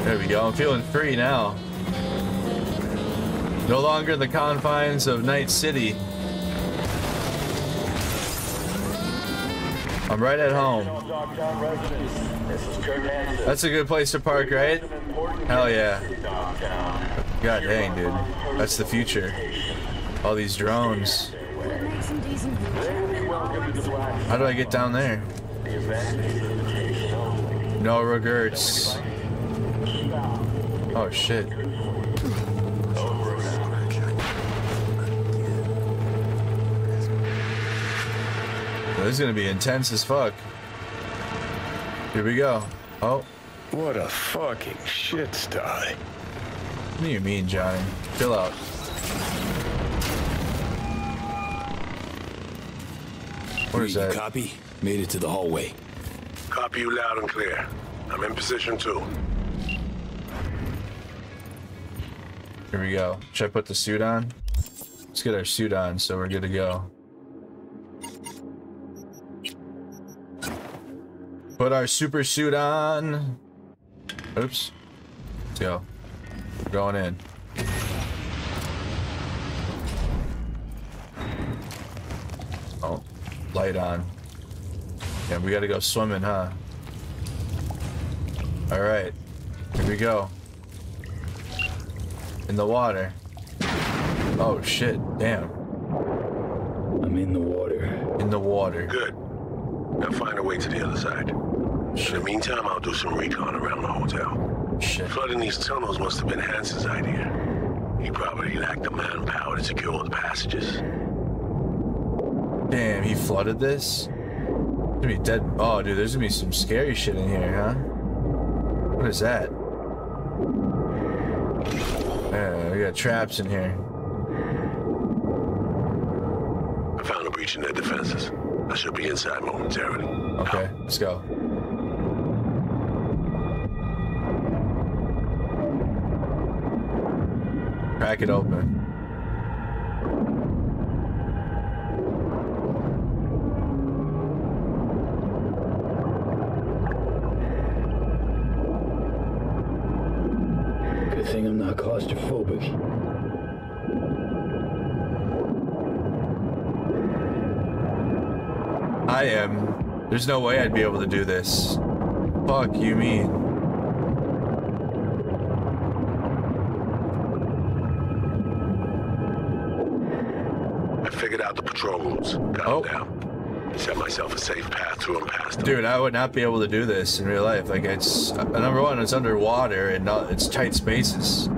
There we go. I'm feeling free now. No longer in the confines of Night City. I'm right at home. That's a good place to park, right? Hell yeah. God dang, dude. That's the future. All these drones. How do I get down there? No regrets. Oh shit. This is gonna be intense as fuck. Here we go. Oh. What a fucking shit sty. What do you mean, Johnny? Chill out. What is Reed, you that? Copy? Made it to the hallway. Copy you loud and clear. I'm in position too. Here we go. Should I put the suit on? Let's get our suit on so we're good to go. Put our super suit on. Oops. Let's go. We're going in. Oh, light on. Yeah, we gotta go swimming, huh? Alright. Here we go. In the water. Oh shit, damn. I'm in the water. In the water. Good. Now find a way to the other side. In the meantime, I'll do some recon around the hotel. Shit. Flooding these tunnels must have been Hansen's idea. He probably lacked the manpower to secure all the passages. Damn, he flooded this? Gonna be dead. Oh, dude, there's gonna be some scary shit in here, huh? What is that? Yeah, we got traps in here. I found a breach in their defenses. I should be inside momentarily. Okay, let's go. Crack it open. Good thing I'm not claustrophobic. I am. There's no way I'd be able to do this. Fuck you mean? I figured out the patrol routes. Got Oh. down. Set myself a safe path through and past them. Dude, I would not be able to do this in real life. Like, it's uh, number one, it's underwater and not, it's tight spaces.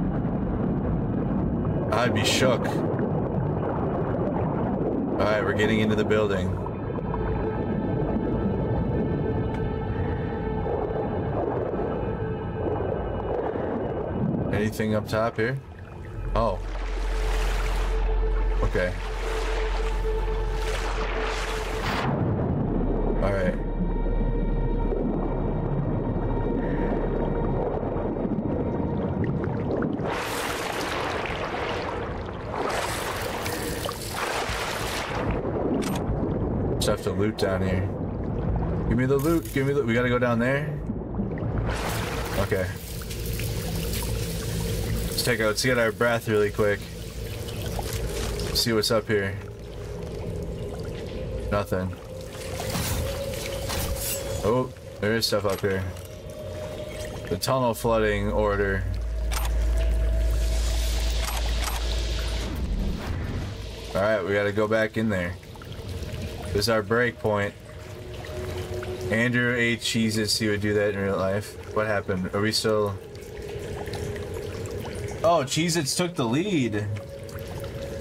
I'd be shook. All right, we're getting into the building. Anything up top here? Oh. Okay. All right. Just have to loot down here. Give me the loot. Give me the. We gotta go down there. Okay. Take out. Let's get our breath really quick. See what's up here. Nothing. Oh, there is stuff up here. The tunnel flooding order. Alright, we gotta go back in there. This is our break point. Andrew ate cheeses, he would do that in real life. What happened? Are we still... Oh, Cheez-Its took the lead.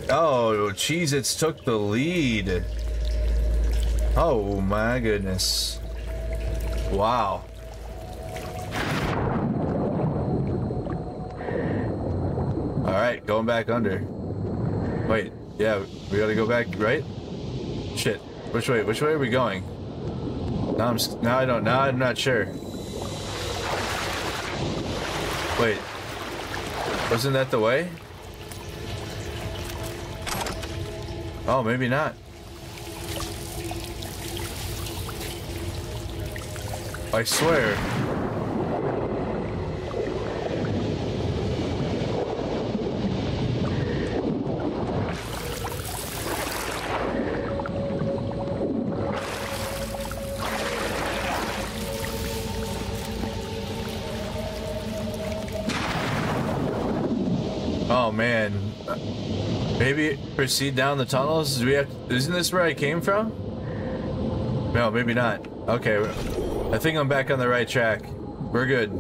Oh, Cheez-Its took the lead. Oh my goodness. Wow. Alright, going back under. Wait, yeah, we gotta go back, right? Shit. Which way? Which way are we going? Now I'm now I don't now I'm not sure. Wait. Wasn't that the way? Oh, maybe not. I swear. Proceed down the tunnels? Do we have isn't this where I came from? No, maybe not. Okay. I think I'm back on the right track. We're good.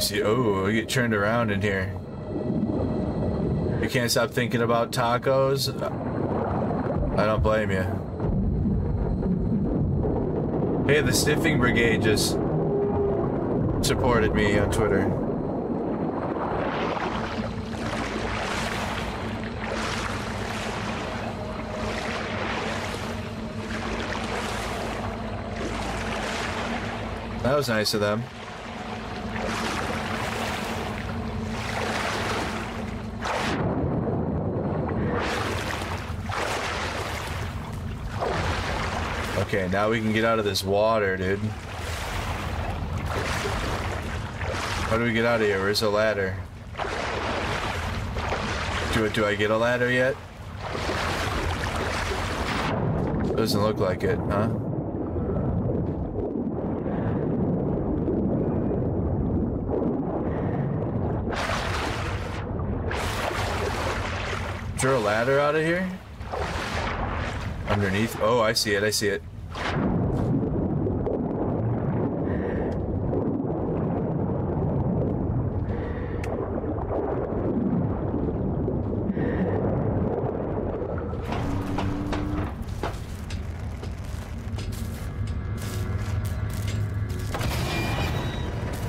See, oh, we get turned around in here. You can't stop thinking about tacos? I don't blame you. Hey, the Sniffing Brigade just supported me on Twitter. That was nice of them. Okay, now we can get out of this water, dude. How do we get out of here? Where's the ladder? Do, do I get a ladder yet? Doesn't look like it, huh? Is there a ladder out of here? Underneath? Oh, I see it, I see it.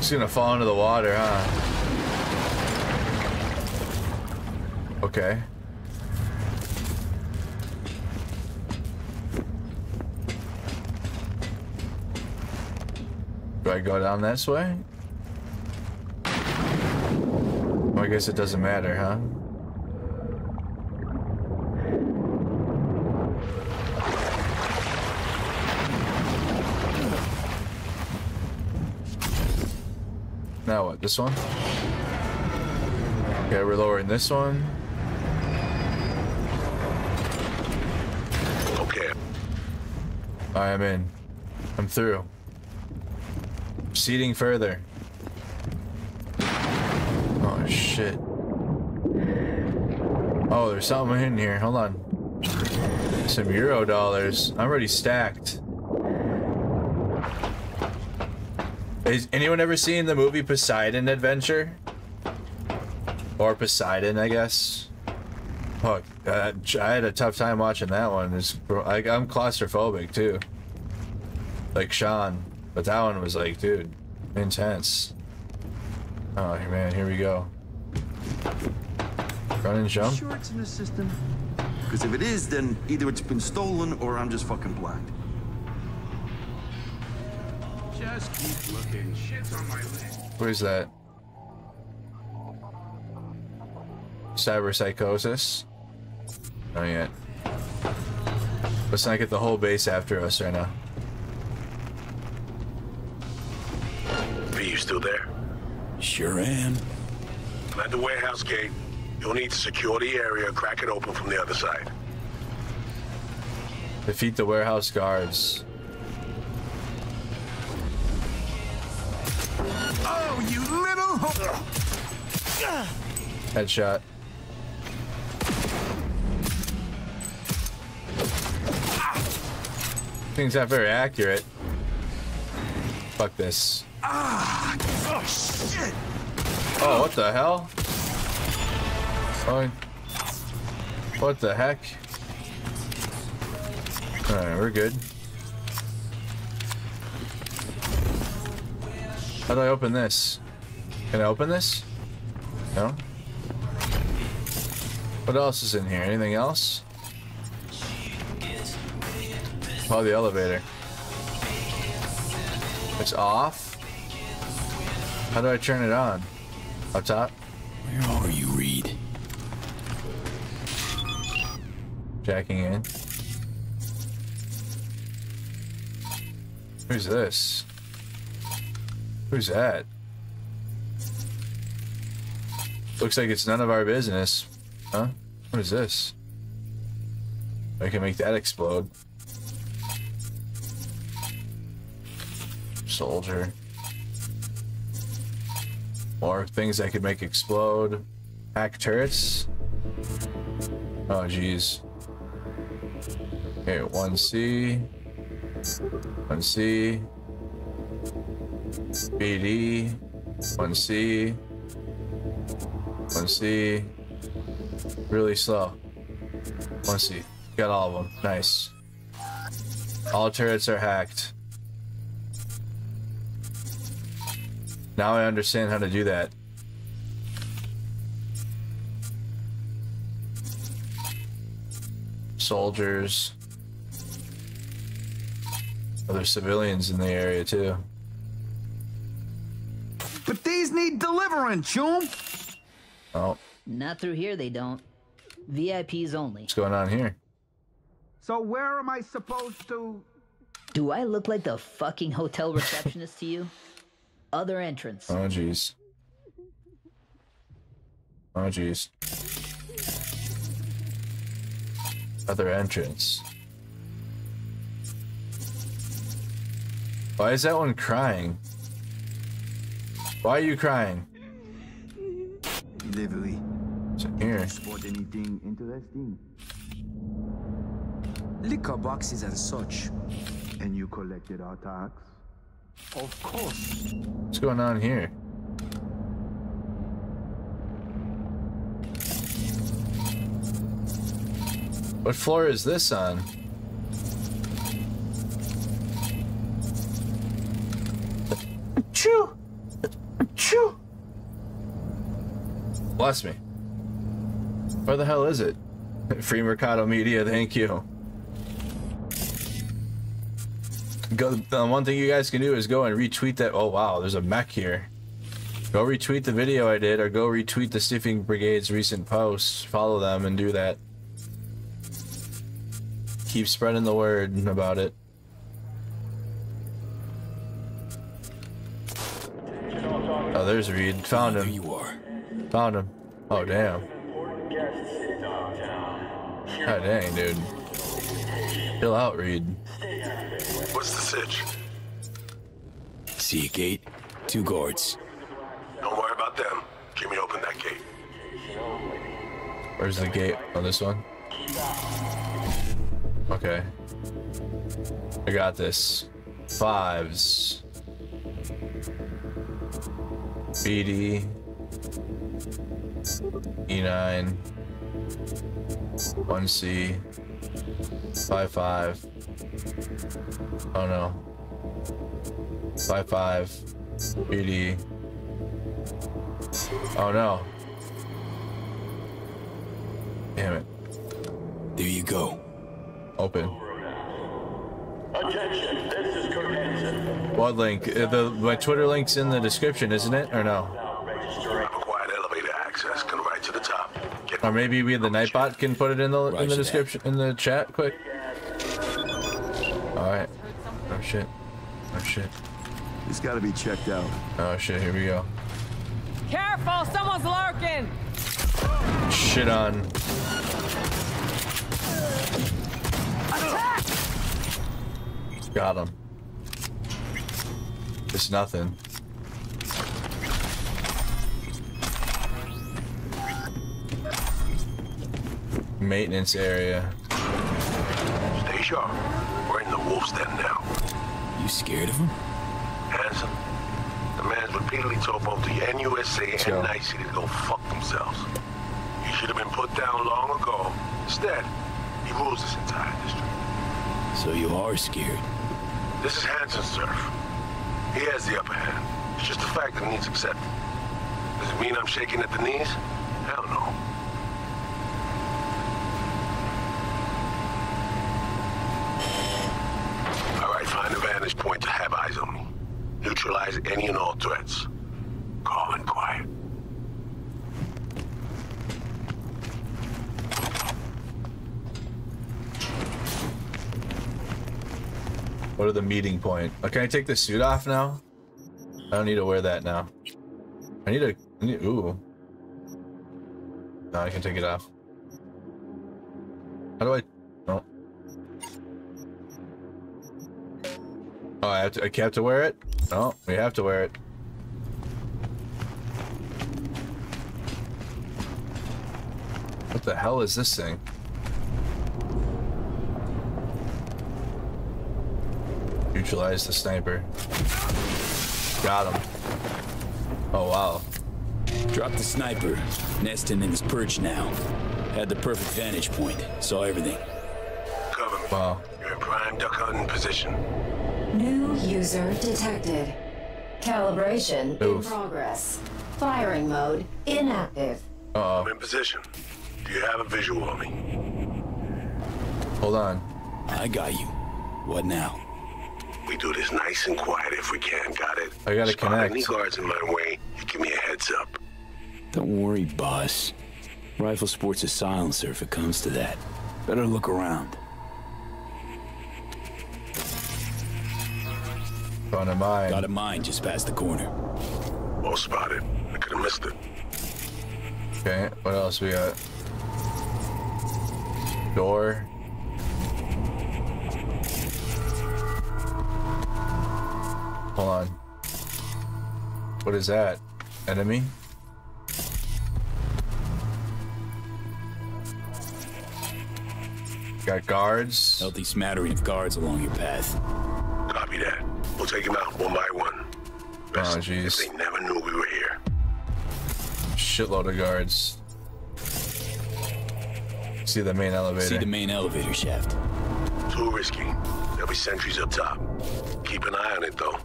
It's gonna fall into the water, huh? Okay. Do I go down this way? Well, I guess it doesn't matter, huh? Now what, this one? Okay, we're lowering this one. Okay. I am in. I'm through. Proceeding further. Oh shit. Oh, there's something in here. Hold on. Some euro dollars. I'm already stacked. Has anyone ever seen the movie Poseidon Adventure? Or Poseidon, I guess. Fuck, I had a tough time watching that one. It's, like, I'm claustrophobic too. Like Sean. But that one was like, dude, intense. Oh man, here we go. Run and jump. Sure it's in the system? Because if it is, then either it's been stolen or I'm just fucking blind. Just keep looking. Shit's on my list. Where's that? Cyber psychosis. Oh yeah. Let's not get the whole base after us right now. V, you still there? Sure am. I'm at the warehouse gate. You'll need to secure the area, crack it open from the other side. Defeat the warehouse guards. Oh, you little Headshot. Things not very accurate. Fuck this. Ah! Oh, shit! Oh, what the hell? Oh, what the heck? Alright, we're good. How do I open this? Can I open this? No? What else is in here? Anything else? Oh, the elevator. It's off? How do I turn it on? Up top? Where are you, Reed? Jacking in. Who's this? Who's that? Looks like it's none of our business. Huh? What is this? I can make that explode. Soldier. More things I could make explode. Hack turrets. Oh, jeez. Okay, 1C. 1C. BD. 1C. 1C. Really slow. 1C. Got all of them. Nice. All turrets are hacked. Now I understand how to do that. Soldiers. Other civilians in the area too. But these need delivering, chum. Oh, Not through here, they don't. VIPs only. what's going on here? So where am I supposed to? Do I look like the fucking hotel receptionist to you? Other entrance. Oh, jeez. Oh, jeez. Other entrance. Why is that one crying? Why are you crying? Delivery. It's in here. Spot anything interesting? Liquor boxes and such. And you collected our tax? Of course. What's going on here? What floor is this on? Bless me. Where the hell is it? Free Mercado Media, thank you. Go. The one thing you guys can do is go and retweet that. Oh wow, there's a mech here. Go retweet the video I did, or go retweet the Stiffing Brigade's recent post. Follow them and do that. Keep spreading the word about it. Oh, there's Reed. Found him. you are. Found him. Oh damn. Oh, God dang, dude. Chill out, Reed. What's the sitch? See a gate, two guards. Don't worry about them. Jimmy opened that gate. Where's the gate? on this one? Okay. I got this. Fives. BD. E9. 1C. 5 5. Oh no. 5 5. BD. Oh no. Damn it. There you go. Open. Attention, this is Kurt Hansen. What link? Uh, The my Twitter link's in the description, isn't it? Or no? Required elevator access. Come right to the top. Get Or maybe we the Nightbot can put it in the in Roger the that. description in the chat quick. All right. Oh shit. Oh shit. It's got to be checked out. Oh shit. Here we go. Careful, someone's lurking! Shit on. Attack! Got him. It's nothing. Maintenance area. Stay sharp. We're in the wolf's den now. You scared of him? Hansen, the man's repeatedly told both the NUSA and go. NICE to go fuck themselves. He should have been put down long ago. Instead, he rules this entire district. So you are scared. This is Hansen's turf. He has the upper hand. It's just a fact that he needs accepted. Does it mean I'm shaking at the knees? Hell no. All right, find a vantage point to have eyes on me. Neutralize any and all threats. Calm and quiet. Are the meeting point? Oh, can I take the suit off now? I don't need to wear that now. I need to. I need, ooh. No, I can take it off. How do I? Oh. Oh, I have to. I have to wear it. No, we have to wear it. What the hell is this thing? Neutralize the sniper. Got him. Oh wow. Drop the sniper. Nesting in his perch now. Had the perfect vantage point. Saw everything. Cover me. Wow. You're in prime duck hunting position. New user detected. Calibration in progress. Firing mode inactive. Uh I'm in position. Do you have a visual on me? Hold on. I got you. What now? We do this nice and quiet if we can, got it? I gotta Spot connect. any guards in my way, you give me a heads up. Don't worry, boss. Rifle sports a silencer if it comes to that. Better look around. Front of mine. Got a mine just past the corner. Well spotted. I could have missed it. Okay, what else we got? Door. Hold on. What is that? Enemy? Got guards. Healthy smattering of guards along your path. Copy that. We'll take him out one by one. Oh, jeez. They never knew we were here. Shitload of guards. See the main elevator. See the main elevator shaft. Too risky. There'll be sentries up top. Keep an eye on it, though.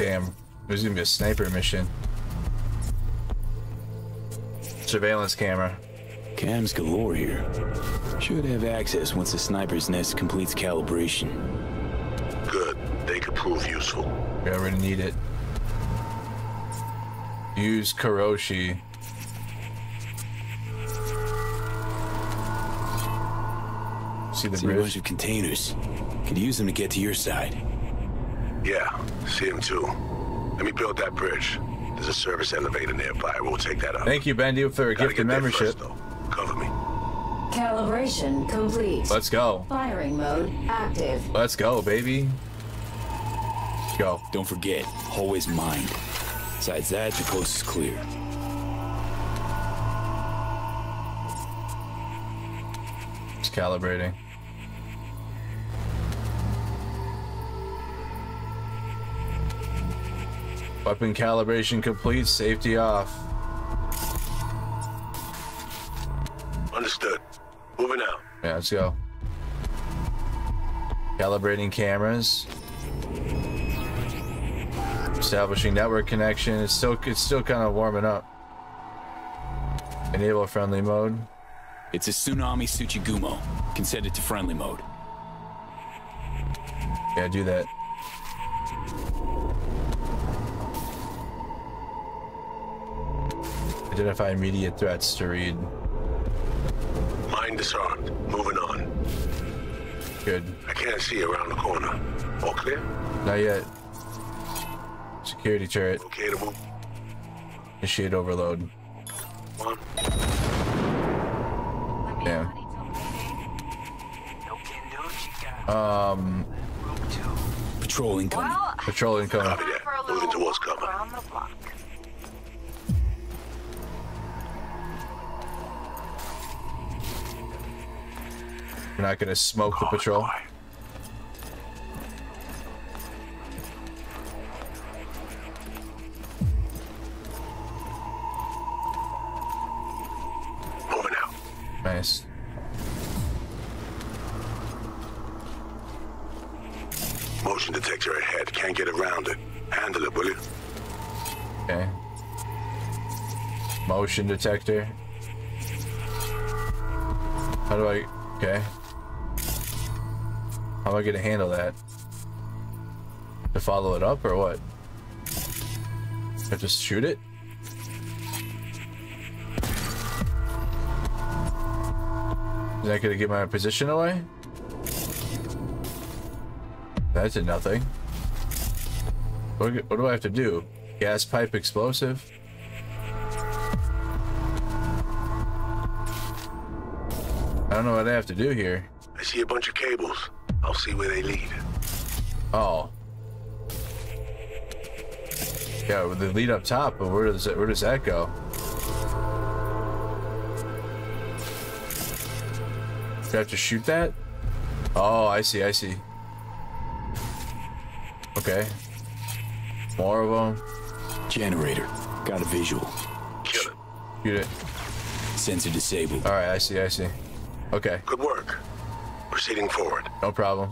Damn, there's gonna be a sniper mission. Surveillance camera. Cams galore here. Should have access once the sniper's nest completes calibration. Good. They could prove useful. We already need it. Use Kiroshi. See the See a bridge? bunch of containers. Could use them to get to your side. Yeah, see him too. Let me build that bridge. There's a service elevator nearby. We'll take that up. Thank you, Bendy, for a Gotta gifted get membership. first, though. Cover me. Calibration complete. Let's go. Firing mode active. Let's go, baby. Go. Don't forget, always mind. Besides that, the coast is clear. It's calibrating. Weapon calibration complete, safety off. Understood. Moving out. Yeah, let's go. Calibrating cameras. Establishing network connection. It's still it's still kind of warming up. Enable friendly mode. It's a Tsunami Tsuchigumo. Can set it to friendly mode. Yeah, do that. Identify immediate threats to read. Mine disarmed. Moving on. Good. I can't see around the corner. All clear? Not yet. Security turret. Okay to move. Initiate overload. One. Damn. Um, Patrol incoming. patrol incoming. Copy that. Moving towards cover. You're not gonna smoke the patrol. Nice. Motion detector ahead. Can't get around it. Handle it, will you? Okay. Motion detector. How do I? Okay. How am I gonna handle that? To follow it up or what? I just shoot it? Is that gonna get my position away? That did nothing. What, what do I have to do? Gas pipe explosive? I don't know what I have to do here. I see a bunch of cables. I'll see where they lead. Oh. Yeah, well, they lead up top, but where does that, where does that go? Do I have to shoot that? Oh, I see, I see. Okay. More of them. Generator. Got a visual. Kill it. Shoot it. Sensor disabled. All right, I see, I see. Okay, Good work. Proceeding forward. no problem.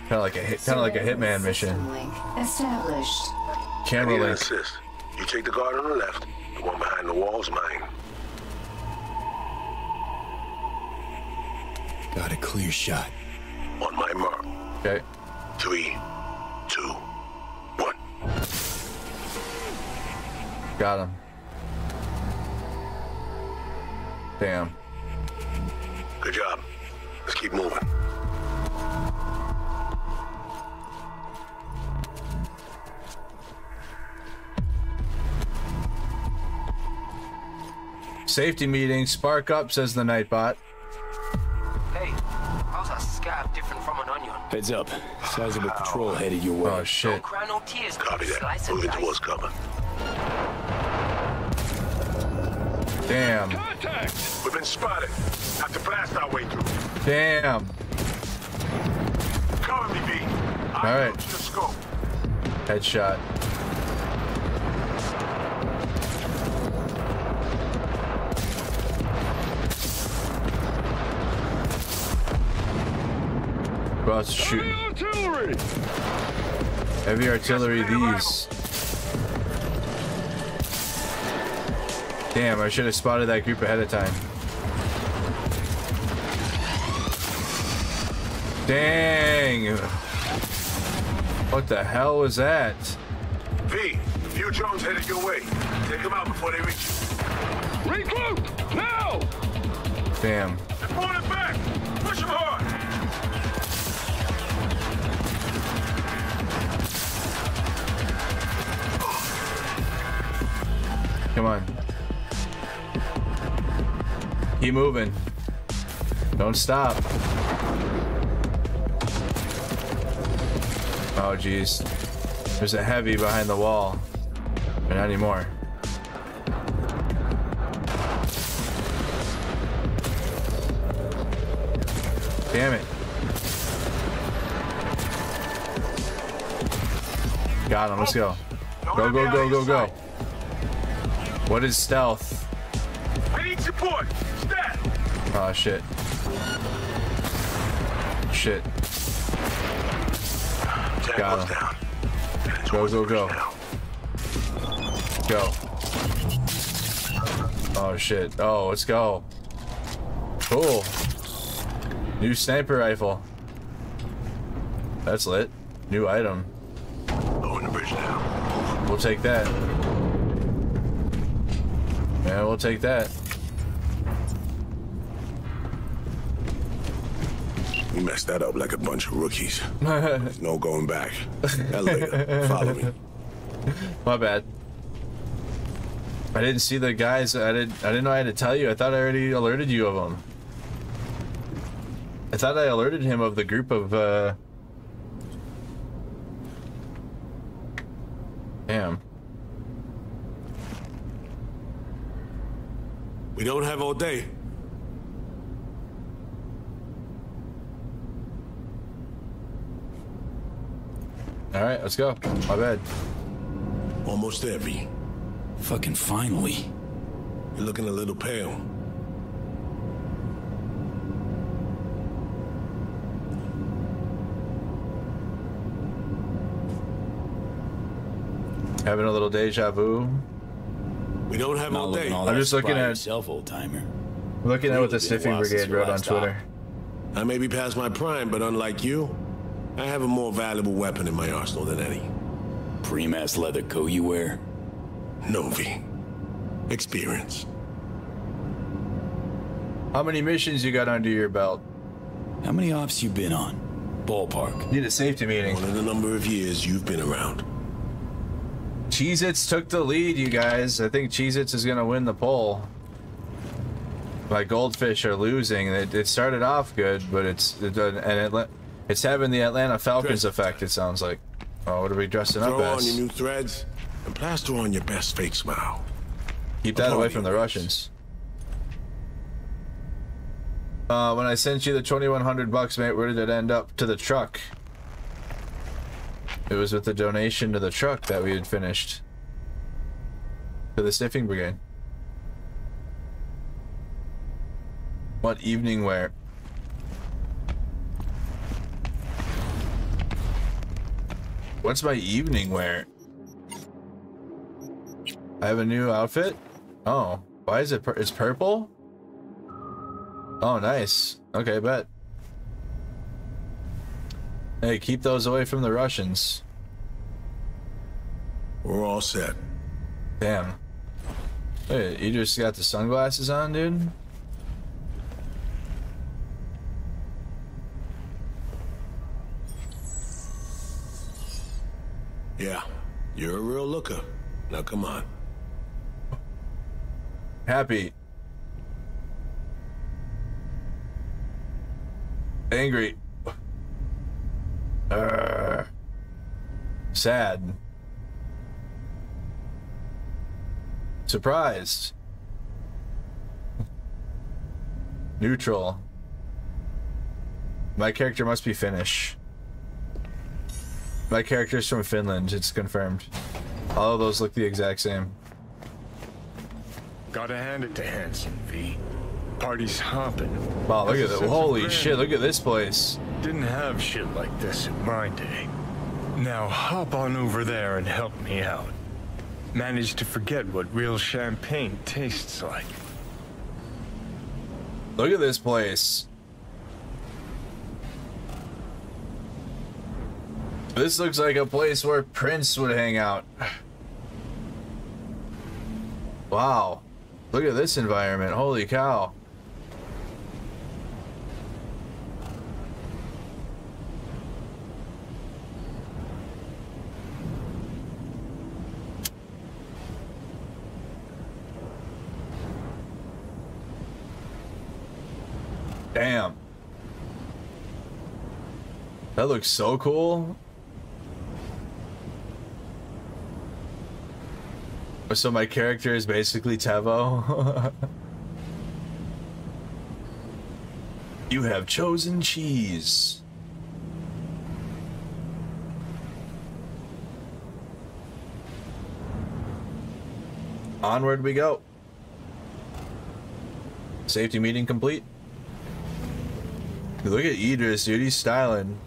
Kind of like a hit, kind of like a hitman mission. Link established. Camera need link. assist. You take the guard on the left. The one behind the wall's mine. Got a clear shot. On my mark. Okay. Three, two, one. Got him. Damn. Good job. Let's keep moving. Safety meeting. Spark up, says the Nightbot. Hey, how's a scab different from an onion? Heads up. Sizable patrol headed your way. Oh shit. No tears. Copy that. Moving dice. towards cover. Damn. We've been spotted. Have to blast our way through. Damn. Cover me, B. All right. The scope. Headshot. About to shoot. Heavy artillery these. Damn, I should have spotted that group ahead of time. Dang. What the hell was that? V, few drones headed your way. Take them out before they reach you. Regroup! Now! Damn. They're falling back! Push them hard! Come on. Keep moving. Don't stop. Oh, jeez. There's a heavy behind the wall. But not anymore. Damn it. Got him. Let's go. Go, go, go, go, go. What is stealth? I need support! Stat! Oh, ah, shit. Shit. Got him. Go, go, go. Go. Oh, shit. Oh, let's go. Cool. New sniper rifle. That's lit. New item. The bridge now. We'll take that. Yeah, we'll take that. Messed that up like a bunch of rookies. There's no going back. Follow me. My bad. I didn't see the guys. I didn't. I didn't know I had to tell you. I thought I already alerted you of them. I thought I alerted him of the group of. uh... Damn. We don't have all day. All right, let's go. My bad. Almost there, V. Fucking finally. You're looking a little pale. Having a little deja vu. We don't have all day. all I'm just looking at- yourself, old timer. Looking at what the Really been a Sniffing while since Brigade wrote on last. Twitter. I may be past my prime, but unlike you, I have a more valuable weapon in my arsenal than any. Preem-ass leather coat you wear. Novi. Experience. How many missions you got under your belt? How many ops you been on? Ballpark. Need a safety meeting. One of the number of years you've been around. Cheez-Its took the lead, you guys. I think Cheez-Its is gonna win the poll. My Goldfish are losing. It, it started off good, but it's it, doesn't- and it, le- it's having the Atlanta Falcons effect. It sounds like. Oh, what are we dressing up as? Throw on your new threads and plaster on your best fake smile. Keep that away from the Russians. Uh, when I sent you the 2100 bucks, mate, where did it end up? To the truck. It was with the donation to the truck that we had finished. To the sniffing brigade. What evening wear? What's my evening wear? I have a new outfit? Oh, why is it? Pur it's purple? Oh, nice. Okay, bet. Hey, keep those away from the Russians. We're all set. Damn. Hey, you just got the sunglasses on, dude? Yeah, you're a real looker. Now come on. Happy. Angry. Uh, sad. Surprised. Neutral. My character must be Finnish. My character's from Finland, it's confirmed. All of those look the exact same. Gotta hand it to Hansen, V. Party's hopping. Wow, look at This that. Holy shit, look at this place. Didn't have shit like this in my day. Now hop on over there and help me out. Managed to forget what real champagne tastes like. Look at this place. This looks like a place where Prince would hang out. Wow. Look at this environment. Holy cow. Damn. That looks so cool. So my character is basically Tevo. you have chosen cheese. Onward we go. Safety meeting complete. Look at Idris, dude. He's styling.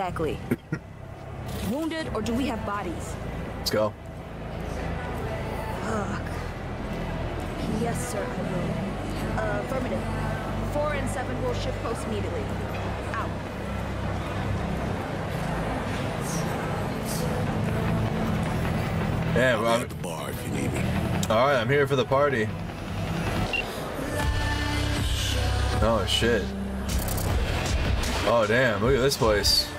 Exactly? Wounded or do we have bodies? Let's go. Fuck. Yes, sir, I will. Uh, affirmative. Four and seven will shift post immediately. Out. Yeah, well, I'm at the bar if you need me. All right, I'm here for the party. Oh shit. Oh damn, look at this place.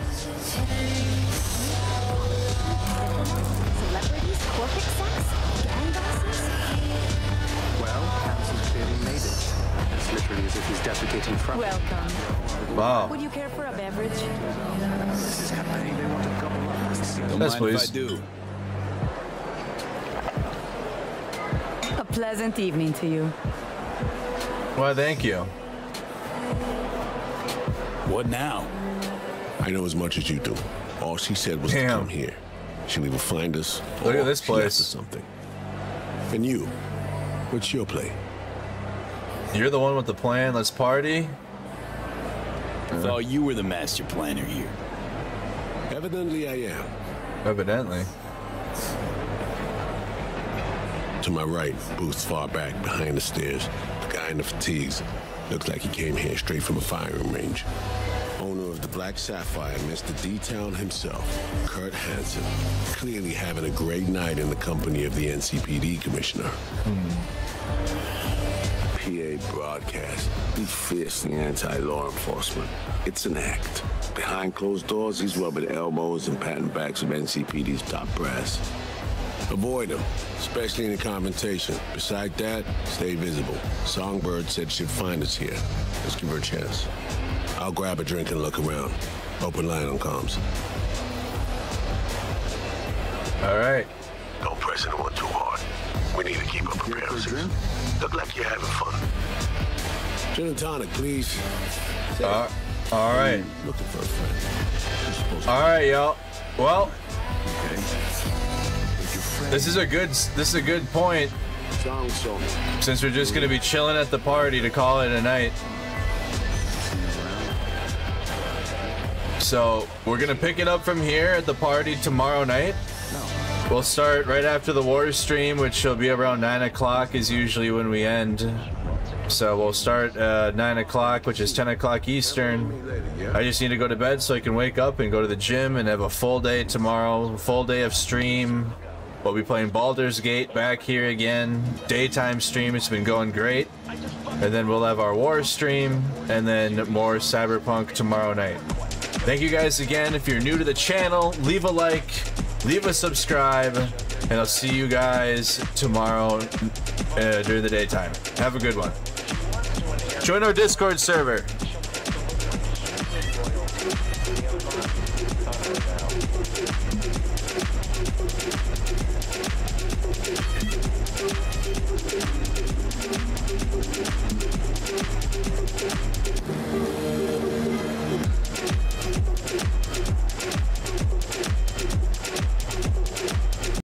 It's literally as if he's defecating from Welcome. Wow. Would you care for a beverage? This is company they want to gobble up. Don't Yes, mind please. if I do. A pleasant evening to you. Well, thank you. What now? I know as much as you do. All she said was to come here. She'll either find us Look at this she left place. us something. And you, what's your play? You're the one with the plan. Let's party. I thought you were the master planner here. Evidently I am. Evidently. To my right, booth's far back behind the stairs. The guy in the fatigues. Looks like he came here straight from a firing range. Owner of the Black Sapphire, Mr. Dogtown himself, Kurt Hansen. Clearly having a great night in the company of the NCPD commissioner. Hmm. PA broadcast. Be fiercely anti-law enforcement. It's an act. Behind closed doors, he's rubbing elbows and patting backs with NCPD's top brass. Avoid him, especially in a confrontation. Beside that, stay visible. Songbird said she'd find us here. Let's give her a chance. I'll grab a drink and look around. Open line on comms. All right. Don't press anyone too hard. We need to keep up appearances. Look like you're having fun. Gin and tonic, please. Uh, all right. Looking for a friend. All right, y'all. Well, this is a good. This is a good point. Since we're just gonna be chilling at the party to call it a night. So we're gonna pick it up from here at the party tomorrow night. We'll start right after the war stream, which will be around nine o'clock. Is usually when we end. So we'll start uh, 9 o'clock, which is 10 o'clock Eastern. I just need to go to bed so I can wake up and go to the gym and have a full day tomorrow. Full day of stream. We'll be playing Baldur's Gate back here again. Daytime stream, it's been going great. And then we'll have our war stream and then more Cyberpunk tomorrow night. Thank you guys again. If you're new to the channel, leave a like, leave a subscribe, and I'll see you guys tomorrow uh, during the daytime. Have a good one. Join our Discord server.